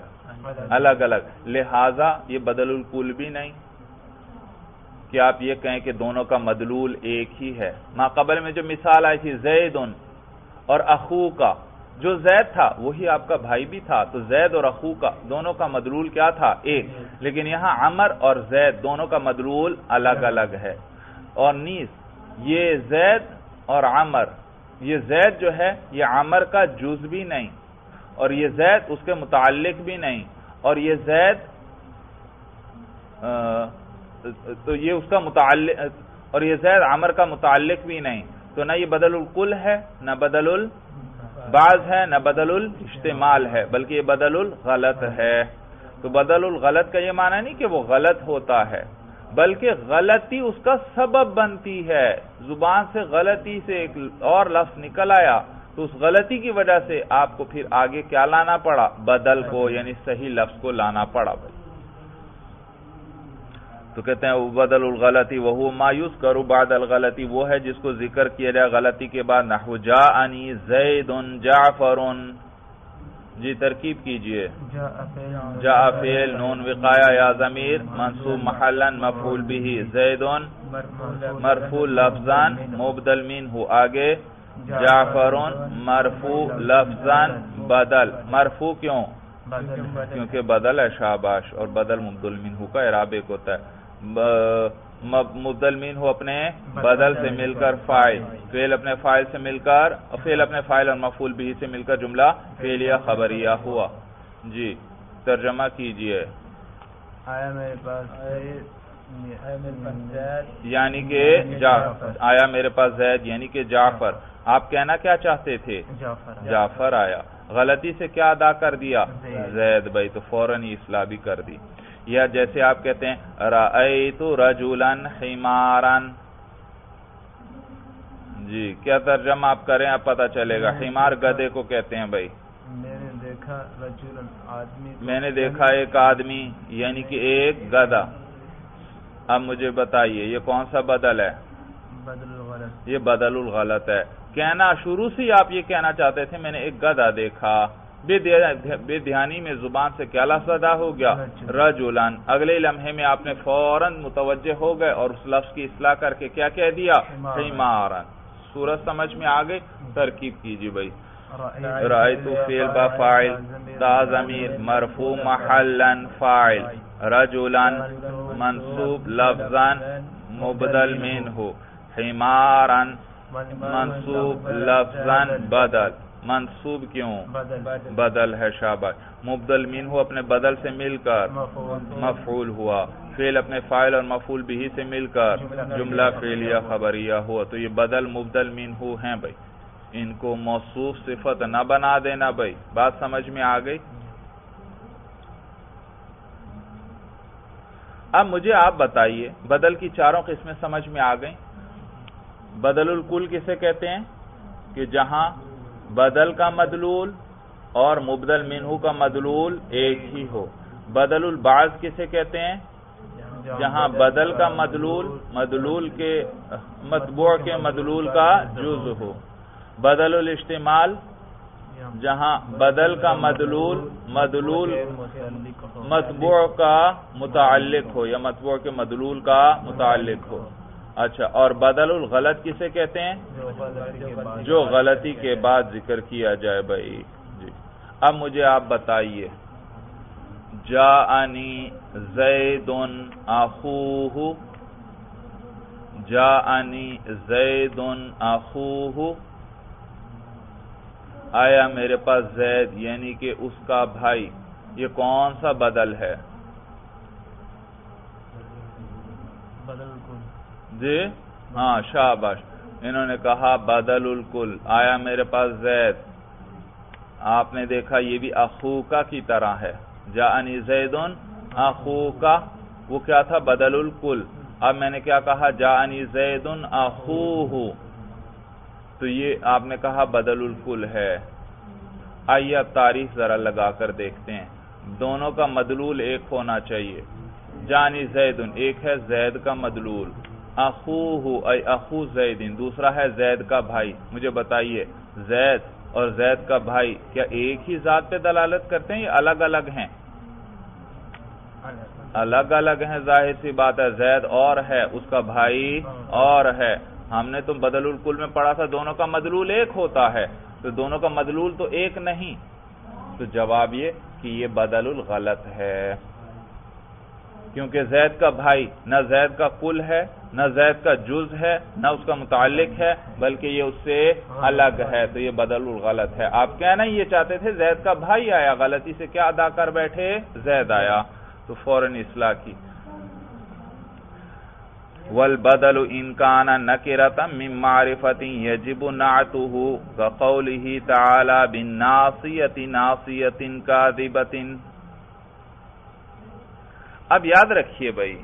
الگ الگ۔ لہذا یہ بدل القول بھی نہیں۔ کہ آپ یہ کہیں کہ دونوں کا مدلول ایک ہی ہے۔ ماقبل میں جو مثال آئی تھی زید اور اخو کا جو زید تھا، وہی آپ کا بھائی بھی تھا۔ تو زید اور اخو کا دونوں کا مدلول کیا تھا؟ ایک۔ لیکن یہاں عمر اور زید، دونوں کا مدلول الگ الگ ہے۔ اور نیز یہ زید اور عمر. یہ زید جو ہے، یہ عمر کا جز بھی نہیں. اور یہ زید اس کے متعلق بھی نہیں. اور یہ زید تو یہ اس کا متعلق، اور یہ زید عمر کا متعلق بھی نہیں. تو نہ یہ بدل القل ہے، نہ بدل ال بعض ہے، نہ بدل الاجتمال ہے، بلکہ یہ بدل الغلط ہے. تو بدل الغلط کا یہ معنی نہیں کہ وہ غلط ہوتا ہے. بلکہ غلطی اس کا سبب بنتی ہے۔ زبان سے غلطی سے ایک اور لفظ نکل آیا تو اس غلطی کی وجہ سے آپ کو پھر آگے کیا لانا پڑا؟ بدل کو یعنی صحیح لفظ کو لانا پڑا بھائی۔ تو کہتے ہیں، بدل الغلطی وہ مایوس کرو بعد الغلطی وہ ہے جس کو ذکر کیا جائے غلطی کے بعد، نحو جا انی زید جعفر جی ترکیب کیجیے۔ جا فیل نون وقایا یا ضمیر۔ منصوب محلن مفعول بھی زید مرفوع لفظان مبدل ہو آگے۔ جعفر مرفوع لفظان بدل۔ مرفوع کیوں؟ کیونکہ بدل ہے شاباش اور بدل مبدل ہو کا عراب ایک ہوتا ہے۔ مبدل ہو اپنے بدل سے مل کر فائل۔ فیل اپنے فائل سے مل کر فیل اپنے فائل اور مفول بھی سے مل کر جملہ فیلیا خبریہ ہوا۔ جی ترجمہ کیجیے۔ آیا میرے پاس یعنی کہ آیا میرے پاس زید یعنی کہ جعفر۔ آپ کہنا کیا چاہتے تھے؟ جعفر۔ آیا۔ غلطی سے کیا ادا کر دیا؟ زید بھائی تو فوراً ہی اصلاح بھی کر دی۔ یا جیسے آپ کہتے ہیں رأیت رجولا حمارا۔ جی کیا ترجمہ آپ کریں آپ پتا چلے گا۔ حمار گدے کو کہتے ہیں بھائی۔ میں نے دیکھا آدمی میں نے دیکھا ایک آدمی یعنی کہ ایک گدا اب مجھے بتائیے یہ کون سا بدل ہے؟ یہ بدل الغلط ہے۔ کہنا شروع سے آپ یہ کہنا چاہتے تھے میں نے ایک گدا دیکھا۔ بے دھیانی میں زبان سے کیا لفظ ادا ہو گیا؟ رجولان اگلے لمحے میں آپ نے فوراً متوجہ ہو گئے اور اس لفظ کی اصلاح کر کے کیا کہہ دیا؟ حمارن سورج سمجھ میں آگے ترکیب کیجیے بھائی۔ رائتو فیل با فائل دا ضمیر مرفو محلن فائل رجولان منصوب لفظان مبدل من ہو۔ حمارن منصوب لفظان بدل۔ منصوب کیوں؟ بدل. ہے شاباش. مبدل مین ہو اپنے بدل سے مل کر. مفعول. ہوا. فیل اپنے فائل اور مفعول بھی سے مل کر. جملہ فیلیا خبریہ ہوا. تو یہ بدل مبدل مین ہو ہیں بھائی. ان کو موصوف صفت نہ بنا دینا بھائی. بات سمجھ میں آ گئی؟ اب مجھے آپ بتائیے بدل کی چاروں قسمیں سمجھ میں آ گئی بدل الکل کسے کہتے ہیں؟ کہ جہاں بدل کا مدلول اور مبدل منہو کا مدلول ایک ہی ہو۔ بدل البعض کسے کہتے ہیں؟ جہاں بدل کا مدلول مدلول کے، مطبوع کے مدلول کا جز ہو۔ بدل الاجتمال، جہاں بدل کا مدلول مدلول، مطبوع کا متعلق ہو یا مطبوع کے مدلول کا متعلق ہو۔ اچھا اور بدل الغلط کسے کہتے ہیں؟ جو غلطی کے بعد ذکر کیا جائے بھائی۔ جی۔ اب مجھے آپ بتائیے۔ جا انی زید اخوہ۔ جا انی زید اخوہ۔ آیا میرے پاس زید یعنی کہ اس کا بھائی۔ یہ کون سا بدل ہے بدل جی؟ ہاں شاباش۔ انہوں نے کہا بدل الکل آیا میرے پاس زید۔ آپ نے دیکھا، یہ بھی اخوکا کی طرح ہے۔ جا انی زیدن اخوکا، وہ کیا تھا؟ بدل الکل اب میں نے کیا کہا؟ جانی زید اخوہ۔ تو یہ آپ نے کہا بدل الکل ہے۔ آئیے اب تاریخ ذرا لگا کر دیکھتے ہیں۔ دونوں کا مدلول ایک ہونا چاہیے۔ جانی زید ایک ہے زید کا مدلول۔ اخوہ اے اخو زیدن، دوسرا ہے زید کا بھائی، مجھے بتائیے، زید اور زید کا بھائی کیا ایک ہی ذات پہ دلالت کرتے ہیں یا الگ الگ ہیں؟ الگ الگ ہیں، ظاہر سی بات ہے، زید اور ہے، اس کا بھائی اور ہے۔ ہم نے تو بدل الکل میں پڑھا تھا، دونوں کا مدلول ایک ہوتا ہے۔ تو دونوں کا مدلول تو ایک نہیں۔ تو جواب یہ کہ یہ بدل الغلط ہے۔ کیونکہ زید کا بھائی نہ زید کا کل ہے، نہ زید کا جز ہے، نہ اس کا متعلق ہے، بلکہ یہ اس سے الگ ہے۔ تو یہ بدل الغلط ہے۔ آپ کہنا یہ چاہتے تھے زید کا بھائی آیا، غلطی سے کیا ادا کر بیٹھے؟ زید آیا۔ تو فوراً اصلاح کی۔ والبدل ان كان نكره من معرفه يجب نعته كقوله تعالى بالناصيه ناصيه كاذبه اب یاد رکھیے بھائی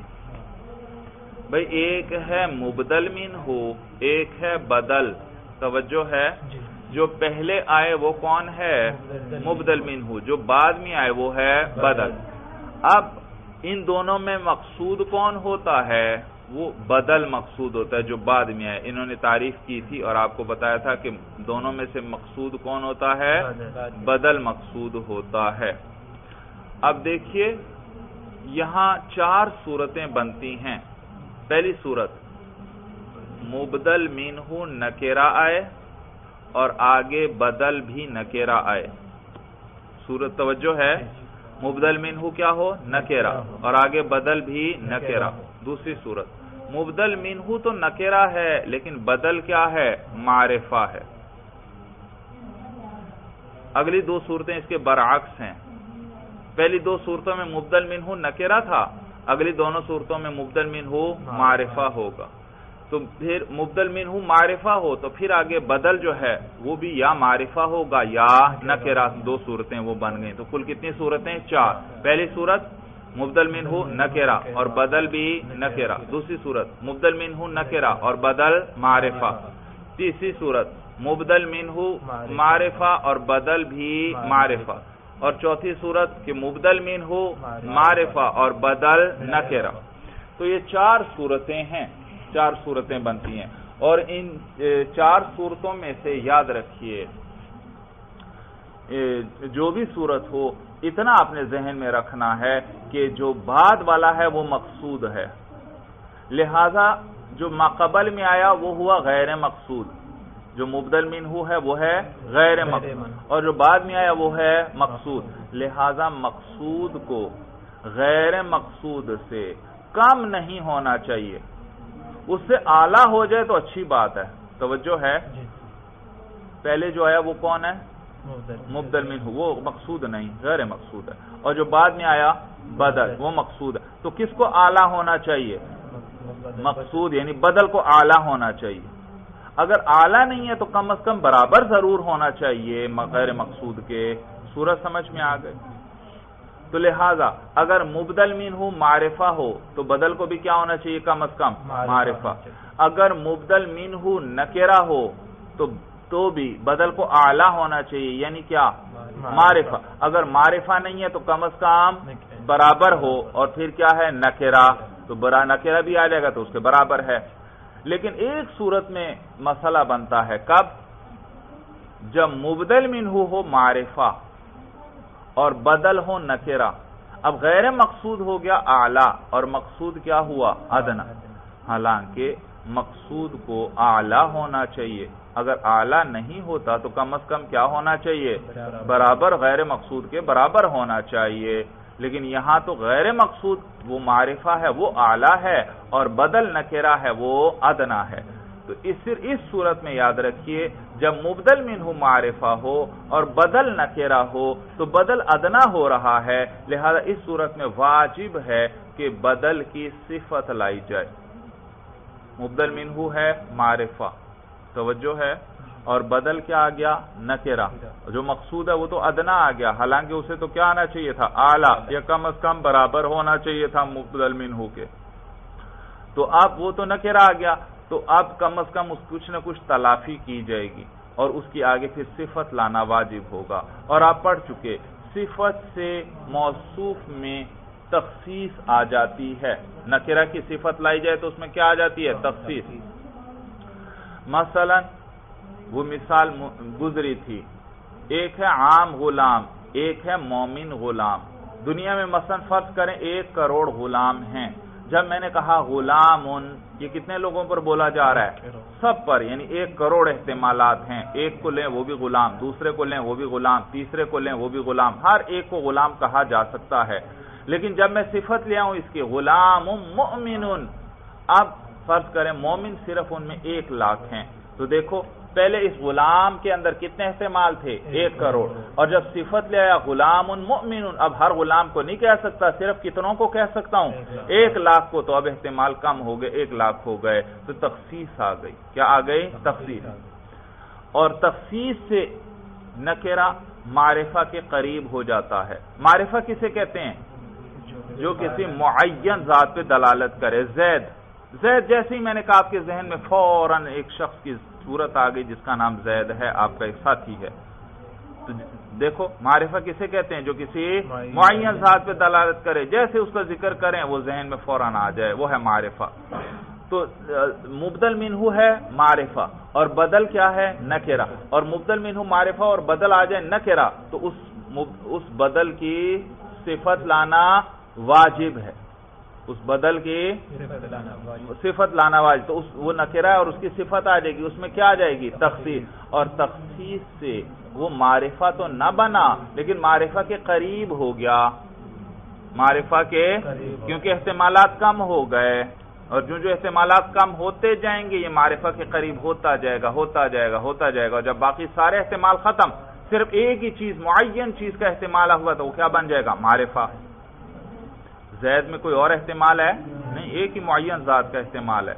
بھائی ایک ہے مبدل من ہو ایک ہے بدل توجہ ہے؟ جی۔ جو پہلے آئے وہ کون ہے؟ مبدل من۔ ہو جو بعد میں آئے وہ ہے بدل۔ اب ان دونوں میں مقصود کون ہوتا ہے؟ وہ بدل مقصود ہوتا ہے جو بعد میں آئے۔ انہوں نے تعریف کی تھی اور آپ کو بتایا تھا کہ دونوں میں سے مقصود کون ہوتا ہے؟ بدل مقصود ہوتا ہے۔ اب دیکھیے یہاں چار صورتیں بنتی ہیں۔ پہلی صورت، مبدل مینہ نکیرا آئے اور آگے بدل بھی نکیرا آئے۔ صورت توجہ ہے، مبدل مینہ کیا ہو؟ نکیرا، اور آگے بدل بھی نکیرا۔ دوسری صورت، مبدل مینہ تو نکیرا ہے، لیکن بدل کیا ہے؟ معرفہ ہے۔ اگلی دو صورتیں اس کے برعکس ہیں۔ پہلی دو صورتوں میں مبدل منہ نکیرا تھا، اگلی دونوں صورتوں میں مبدل منہ معرفہ ہوگا۔ تو پھر مبدل منہ معرفہ ہو، تو پھر آگے بدل جو ہے، وہ بھی یا معرفہ ہوگا یا نکیرا دو صورتیں وہ بن گئیں۔ تو کل کتنی صورتیں؟ چار۔ پہلی صورت، مبدل منہ نکیرا اور بدل بھی نکیرا دوسری صورت، مبدل منہ نکیرا اور بدل معرفہ۔ تیسری صورت، مبدل منہ معرفہ، اور بدل بھی معرفہ۔ اور چوتھی صورت کہ مبدل مین ہو، معرفہ اور بدل نکرہ تو یہ چار صورتیں ہیں، چار صورتیں بنتی ہیں۔ اور ان چار صورتوں میں سے یاد رکھیے جو بھی صورت ہو، اتنا اپنے ذہن میں رکھنا ہے کہ جو بعد والا ہے وہ مقصود ہے۔ لہذا جو مقبل میں آیا وہ ہوا غیر مقصود۔ جو مبدل منہ ہے وہ ہے غیر مقصود۔ اور جو بعد میں آیا وہ ہے مقصود۔ لہذا مقصود کو غیر مقصود سے کم نہیں ہونا چاہیے۔ اس سے اعلی ہو جائے تو اچھی بات ہے۔ توجہ ہے۔ پہلے جو آیا وہ کون ہے؟ مبدل۔ منہ وہ مقصود نہیں غیر مقصود ہے۔ اور جو بعد میں آیا بدل وہ مقصود ہے۔ تو کس کو اعلی ہونا چاہیے؟ مقصود یعنی بدل کو اعلی ہونا چاہیے۔ اگر اعلیٰ نہیں ہے تو کم از کم برابر ضرور ہونا چاہیے غیر مقصود کے صورت سمجھ میں آ گئے۔ تو لہذا اگر مبدل مین ہو معرفہ ہو تو بدل کو بھی کیا ہونا چاہیے؟ کم از کم معرفہ اگر مبدل مین ہو نکیرا ہو تو تو بھی بدل کو اعلیٰ ہونا چاہیے یعنی کیا؟ معرفہ۔ اگر معرفہ نہیں ہے تو کم از کم برابر ہو اور پھر کیا ہے؟ نکیرا تو برا نکیرا بھی آ جائے گا تو اس کے برابر ہے۔ لیکن ایک صورت میں مسئلہ بنتا ہے کب؟ جب مبدل منہ ہو معرفہ اور بدل ہو نکرا اب غیر مقصود ہو گیا اعلی اور مقصود کیا ہوا؟ ادنا۔ حالانکہ مقصود کو اعلی ہونا چاہیے۔ اگر اعلی نہیں ہوتا تو کم از کم کیا ہونا چاہیے؟ برابر غیر مقصود کے برابر ہونا چاہیے۔ لیکن یہاں تو غیر مقصود وہ معرفہ ہے، وہ اعلیٰ ہے اور بدل نکیرا ہے، وہ ادنا ہے۔ تو اس اس صورت میں یاد رکھیے، جب مبدل منہ معرفہ ہو اور بدل نکیرا ہو تو بدل ادنا ہو رہا ہے۔ لہذا اس صورت میں واجب ہے کہ بدل کی صفت لائی جائے۔ مبدل منہ ہے معرفہ۔ توجہ ہے؟ اور بدل کیا آ گیا؟ نکیرا جو مقصود ہے وہ تو ادنا آ گیا. حالانکہ اسے تو کیا آنا چاہیے تھا؟ اعلیٰ. یا کم از کم برابر ہونا چاہیے تھا مبدل منہ کے. تو اب وہ تو نکرا آ گیا. تو اب کم از کم اس کچھ نہ کچھ تلافی کی جائے گی اور اس کی آگے پھر صفت لانا واجب ہوگا. اور آپ پڑھ چکے. صفت سے موصوف میں تخصیص آ جاتی ہے. نکرہ کی صفت لائی جائے تو اس میں کیا آ جاتی ہے؟ تخصیص. مثلا وہ مثال گزری تھی۔ ایک ہے عام غلام، ایک ہے مومن غلام۔ دنیا میں مثلا فرض کریں ایک کروڑ غلام ہیں۔ جب میں نے کہا غلام، یہ کتنے لوگوں پر بولا جا رہا ہے؟ سب پر یعنی ایک کروڑ احتمالات ہیں۔ ایک کو لیں وہ بھی غلام، دوسرے کو لیں وہ بھی غلام، تیسرے کو لیں وہ بھی غلام۔ ہر ایک کو غلام کہا جا سکتا ہے۔ لیکن جب میں صفت لے آؤں اس کی، غلام مؤمن اب فرض کریں مومن صرف ان میں ایک لاکھ ہیں۔ تو دیکھو پہلے اس غلام کے اندر کتنے استعمال تھے؟ ایک کروڑ۔ اور جب صفت لے آیا غلام مؤمن اب ہر غلام کو نہیں کہہ سکتا صرف کتنوں کو کہہ سکتا ہوں۔ ایک لاکھ۔ کو تو اب استعمال کم ہو گئے ایک لاکھ ہو گئے۔ تو تخصیص آ گئی۔ کیا آ گئی؟ تخصیص اور تخصیص سے نکرا معرفہ کے قریب ہو جاتا ہے۔ معرفہ کسے کہتے ہیں؟ جو کسی معین ذات پہ دلالت کرے۔ زید۔ زید جیسے ہی میں نے کہا آپ کے ذہن میں فوراً ایک شخص کی صورت آ گئی جس کا نام زید ہے آپ کا ایک ساتھی ہے۔ تو دیکھو معرفہ کسے کہتے ہیں جو کسی معین ذات پہ دلالت کرے۔ جیسے اس کا ذکر کریں وہ ذہن میں فوراً آ جائے وہ ہے معرفہ۔ تو مبدل منہو ہے معرفہ اور بدل کیا ہے؟ نکرا اور مبدل منہو معرفہ اور بدل آ جائے نکرا تو اس بدل کی صفت لانا واجب ہے۔ اس بدل کی صفت لانا واجب تو وہ نکرا ہے اور اس کی صفت آ جائے گی، اس میں کیا آ جائے گی؟ تخصیص۔ اور تخصیص سے وہ معرفہ تو نہ بنا، لیکن معرفہ کے قریب ہو گیا۔ معرفہ کے کیونکہ احتمالات کم ہو گئے۔ اور جو جو احتمالات کم ہوتے جائیں گے، یہ معرفہ کے قریب ہوتا جائے گا، ہوتا جائے گا، ہوتا جائے گا۔ اور جب باقی سارے احتمال ختم، صرف ایک ہی چیز، معین چیز کا استعمال ہوا، تو وہ کیا بن جائے گا؟ معرفہ۔ زید میں کوئی اور احتمال ہے؟ نہیں، ایک ہی معین ذات کا استعمال ہے۔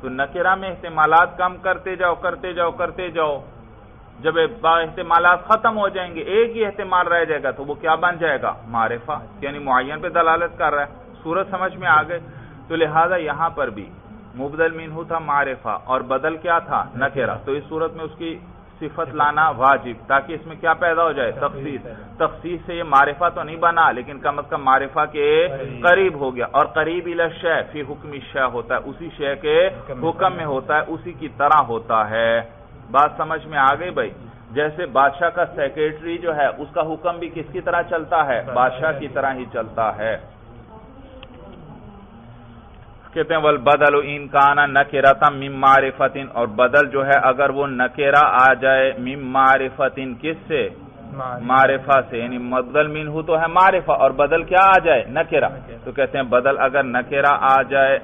تو نکرہ میں احتمالات کم کرتے جاؤ کرتے جاؤ کرتے جاؤ۔ جب احتمالات ختم ہو جائیں گے، ایک ہی احتمال رہ جائے گا، تو وہ کیا بن جائے گا؟ معرفہ یعنی معین پہ دلالت کر رہا ہے۔ سورج سمجھ میں آ گئے۔ تو لہذا یہاں پر بھی مبدل مینہو تھا معرفہ، اور بدل کیا تھا؟ نکرہ۔ تو اس صورت میں اس کی صفت لانا واجب تاکہ اس میں کیا پیدا ہو جائے؟ تخصیص تخصیص سے یہ معرفہ تو نہیں بنا لیکن کم از کم معرفہ کے قریب۔ ہو گیا۔ اور قریب شے فی حکمی شے ہوتا ہے۔ اسی شے کے حکم میں ہوتا ہے اسی کی طرح ہوتا ہے۔ بات سمجھ میں آ گئی بھائی؟ جیسے بادشاہ کا سیکریٹری جو ہے اس کا حکم بھی کس کی طرح چلتا ہے؟ بادشاہ کی طرح ہی چلتا ہے۔ کہتے ہیں ول بدل ان کانا نکیرا مم معرفتن اور بدل جو ہے اگر وہ نکیرا آ جائے مم معرفتن کس سے؟ معرفہ سے یعنی بدل مین ہو تو ہے معرفہ اور بدل کیا آ جائے؟ نکیرا تو کہتے ہیں بدل اگر نکیرا آ جائے۔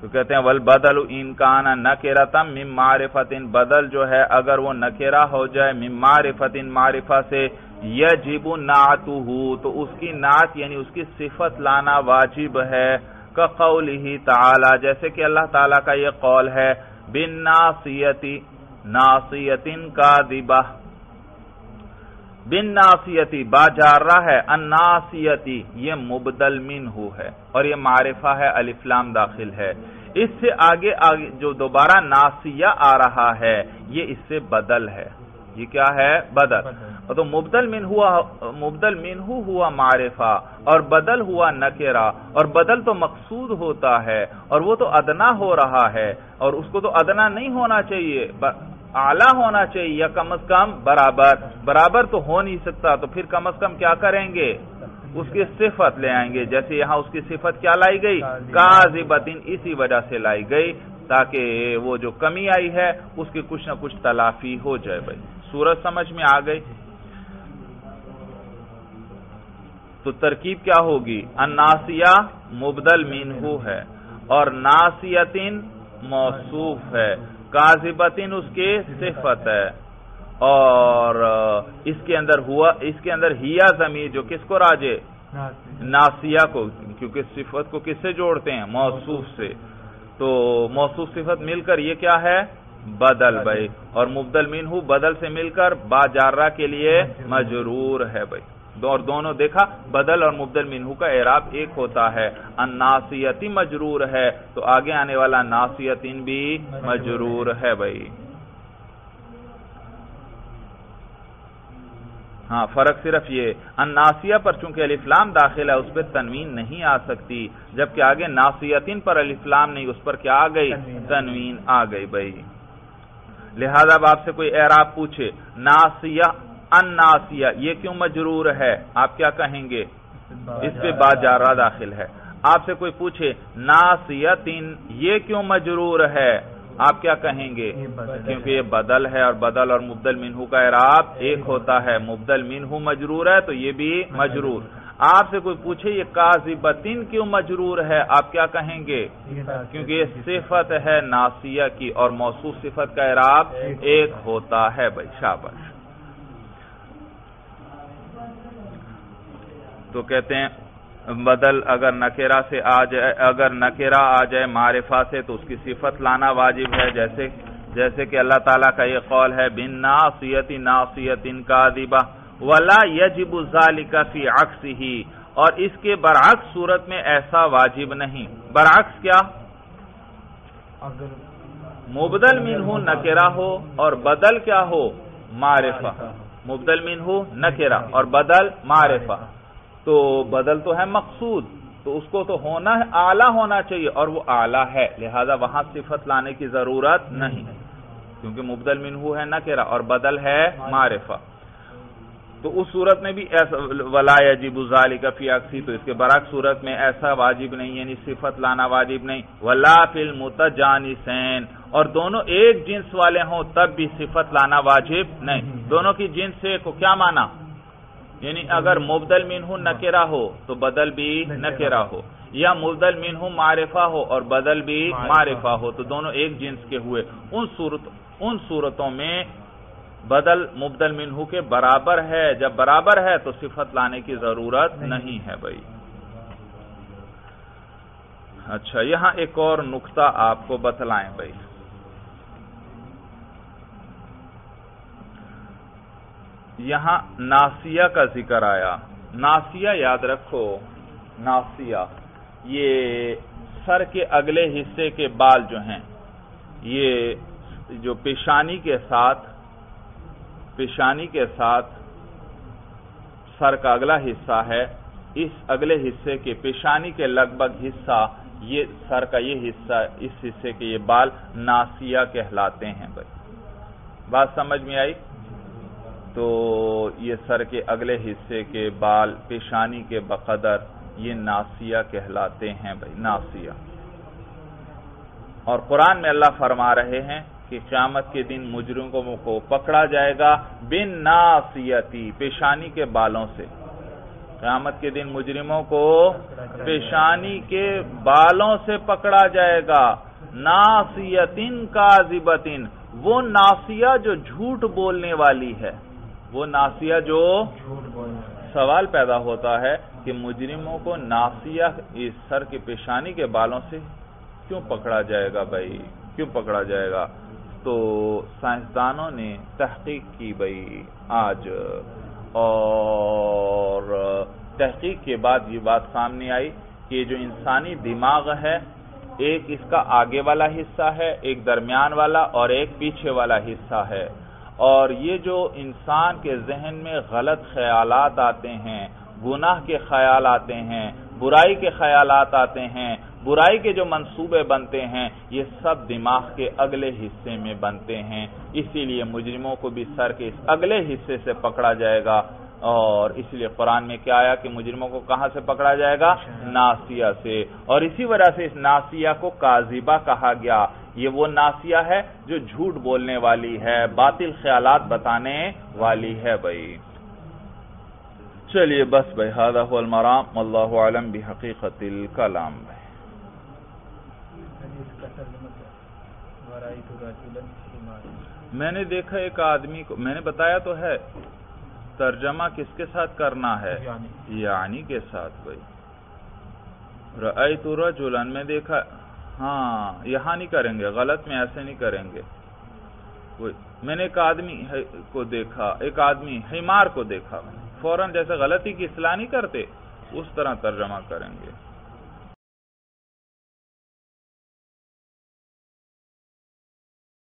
تو کہتے ہیں ول بدل ان کانا نکیرا تم مم معرفتن بدل جو ہے اگر وہ نکیرا ہو جائے مم معرفتن معرفہ سے یجب نعتو تو اس کی نعت یعنی اس کی صفت لانا واجب ہے ہی تعالی، جیسے کہ اللہ تعالیٰ کا یہ قول ہے بن ناسیتی ناسیتن کا دبا بن ناسیتی با جارہ ہے الناسیتی یہ مبدل من ہو ہے، اور یہ معرفہ ہے الفلام داخل ہے۔ اس سے آگے آگے جو دوبارہ ناسیہ آ رہا ہے، یہ اس سے بدل ہے۔ یہ کیا ہے؟ بدل۔ تو مبدل من ہوا مبدل من ہوا معرفہ اور بدل ہوا نکرا اور بدل تو مقصود ہوتا ہے اور وہ تو ادنا ہو رہا ہے اور اس کو تو ادنا نہیں ہونا چاہیے۔ اعلیٰ ہونا چاہیے یا کم از کم برابر۔ برابر تو ہو نہیں سکتا۔ تو پھر کم از کم کیا کریں گے؟ اس کی صفت لے آئیں گے۔ جیسے یہاں اس کی صفت کیا لائی گئی؟ کازبتن اسی وجہ سے لائی گئی تاکہ وہ جو کمی آئی ہے اس کی کچھ نہ کچھ تلافی ہو جائے بھائی۔ سورج سمجھ میں آ گئی۔ تو ترکیب کیا ہوگی؟ اناسیہ مبدل مینہو ہے اور ناسیتن موصوف ہے کازبتن اس کی صفت ہے۔ اور اس کے اندر ہوا اس کے اندر ہیا زمین جو کس کو راجے؟ ناسیہ کو کیونکہ صفت کو کس سے جوڑتے ہیں؟ موصوف سے۔ تو موصوف صفت مل کر یہ کیا ہے؟ بدل بھائی۔ اور مبدل مین بدل سے مل کر با جارہ کے لیے مجرور ہے بھائی۔ اور دونوں دیکھا، بدل اور مبدل منہو کا اعراب ایک ہوتا ہے۔ ان مجرور ہے، تو آگے آنے والا ناسیتین بھی مجرور ہے بھائی۔ ہاں فرق صرف یہ ان ناسیہ پر چونکہ الفلام داخل ہے، اس پہ تنوین نہیں آ سکتی، جبکہ آگے ناسیتین پر الفلام نہیں، اس پر کیا آ گئی؟ تنوین آ گئی بھائی۔ لہذا اب آپ سے کوئی اعراب پوچھے ناسیہ ان ناسیہ یہ کیوں مجرور ہے؟ آپ کیا کہیں گے؟ اس پہ با جارہ داخل ہے۔ آپ سے کوئی پوچھے ناسیتین یہ کیوں مجرور ہے؟ آپ کیا کہیں گے؟ کیونکہ یہ بدل ہے اور بدل اور مبدل منہو کا اعراب ایک ہوتا ہے۔ مبدل منہو مجرور ہے تو یہ بھی مجرور۔ آپ سے کوئی پوچھے یہ قاضبتین کیوں مجرور ہے؟ آپ کیا کہیں گے؟ کیونکہ یہ صفت ہے ناسیہ کی اور موصوف صفت کا اعراب ایک ہوتا ہے بھائی شابش تو کہتے ہیں، بدل اگر نکیرہ سے آ جائے، اگر نکیرہ آ جائے معرفہ سے تو اس کی صفت لانا واجب ہے۔ جیسے جیسے کہ اللہ تعالیٰ کا یہ قول ہے، بن ناسیتی ناسیت ان کا ولا یجب ذالک فی عکس ہی اور اس کے برعکس صورت میں ایسا واجب نہیں۔ برعکس کیا؟ مبدل من ہو ہو اور بدل کیا ہو؟ معرفہ۔ مبدل من ہو اور بدل معرفہ۔ تو بدل تو ہے مقصود۔ تو اس کو تو ہونا ہے، اعلیٰ ہونا چاہیے اور وہ اعلیٰ ہے۔ لہذا وہاں صفت لانے کی ضرورت نہیں۔ کیونکہ مبدل منہو ہے نہ اور بدل ہے معرفہ۔ تو اس صورت میں بھی ایسا ولا عجیب ظالی کا فی تو اس کے برعکس صورت میں ایسا واجب نہیں یعنی صفت لانا واجب نہیں۔ ولا فل متجانسین اور دونوں ایک جنس والے ہوں تب بھی صفت لانا واجب نہیں۔ دونوں کی جنس سے کو کیا مانا؟ یعنی اگر مبدل منہ نکرا ہو، تو بدل بھی نکرا ہو۔ یا مبدل منہ معرفہ ہو اور بدل بھی معرفہ ہو، تو دونوں ایک جنس کے ہوئے۔ ان صورت ان صورتوں میں بدل مبدل منہ کے برابر ہے جب برابر ہے تو صفت لانے کی ضرورت نہیں ہے بھائی۔ اچھا یہاں ایک اور نقطہ آپ کو بتلائیں بھائی۔ یہاں ناسیہ کا ذکر آیا۔ ناسیہ یاد رکھو ناسیہ یہ سر کے اگلے حصے کے بال جو ہیں یہ جو پیشانی کے ساتھ پیشانی کے ساتھ سر کا اگلا حصہ ہے۔ اس اگلے حصے کے پیشانی کے لگ بھگ حصہ، یہ سر کا یہ حصہ، اس حصے کے یہ بال ناسیہ کہلاتے ہیں بھائی۔ بات سمجھ میں آئی؟ تو یہ سر کے اگلے حصے کے بال پیشانی کے بقدر یہ ناسیہ کہلاتے ہیں بھائی، ناسیہ۔ اور قرآن میں اللہ فرما رہے ہیں کہ قیامت کے دن مجرموں کو پکڑا جائے گا بن ناسیتی پیشانی کے بالوں سے۔ قیامت کے دن مجرموں کو پیشانی کے بالوں سے پکڑا جائے گا۔ ناسیتن کا وہ ناسیہ جو جھوٹ بولنے والی ہے۔ وہ ناسیہ جو سوال پیدا ہوتا ہے کہ مجرموں کو ناسیہ اس سر کی پیشانی کے بالوں سے کیوں پکڑا جائے گا بھائی؟ کیوں پکڑا جائے گا؟ تو سائنسدانوں نے تحقیق کی بھائی آج۔ اور تحقیق کے بعد یہ بات سامنے آئی کہ جو انسانی دماغ ہے، ایک اس کا آگے والا حصہ ہے، ایک درمیان والا اور ایک پیچھے والا حصہ ہے۔ اور یہ جو انسان کے ذہن میں غلط خیالات آتے ہیں، گناہ کے خیال آتے ہیں، برائی کے خیالات آتے ہیں برائی کے جو منصوبے بنتے ہیں، یہ سب دماغ کے اگلے حصے میں بنتے ہیں۔ اسی لیے مجرموں کو بھی سر کے اس اگلے حصے سے پکڑا جائے گا۔ اور اس لیے قرآن میں کیا آیا کہ مجرموں کو کہاں سے پکڑا جائے گا؟ ناسیہ سے۔ اور اسی وجہ سے اس ناسیہ کو کازیبہ کہا گیا۔ یہ وہ ناسیہ ہے جو جھوٹ بولنے والی ہے، باطل خیالات بتانے والی ہے بھائی۔ چلیے بس بھائی المرام۔ اللہ عالم بحقیقت الکلام بھائی میں نے دیکھا ایک آدمی کو میں نے بتایا تو ہے ترجمہ کس کے ساتھ کرنا ہے؟ یعنی, یعنی کے ساتھ بھائی۔ رأیت رجلن میں دیکھا ہاں یہاں نہیں کریں گے غلط میں ایسے نہیں کریں گے۔ میں نے ایک آدمی کو دیکھا ایک آدمی ہیمار کو دیکھا فوراً جیسے غلطی کی اصلاح نہیں کرتے اس طرح ترجمہ کریں گے۔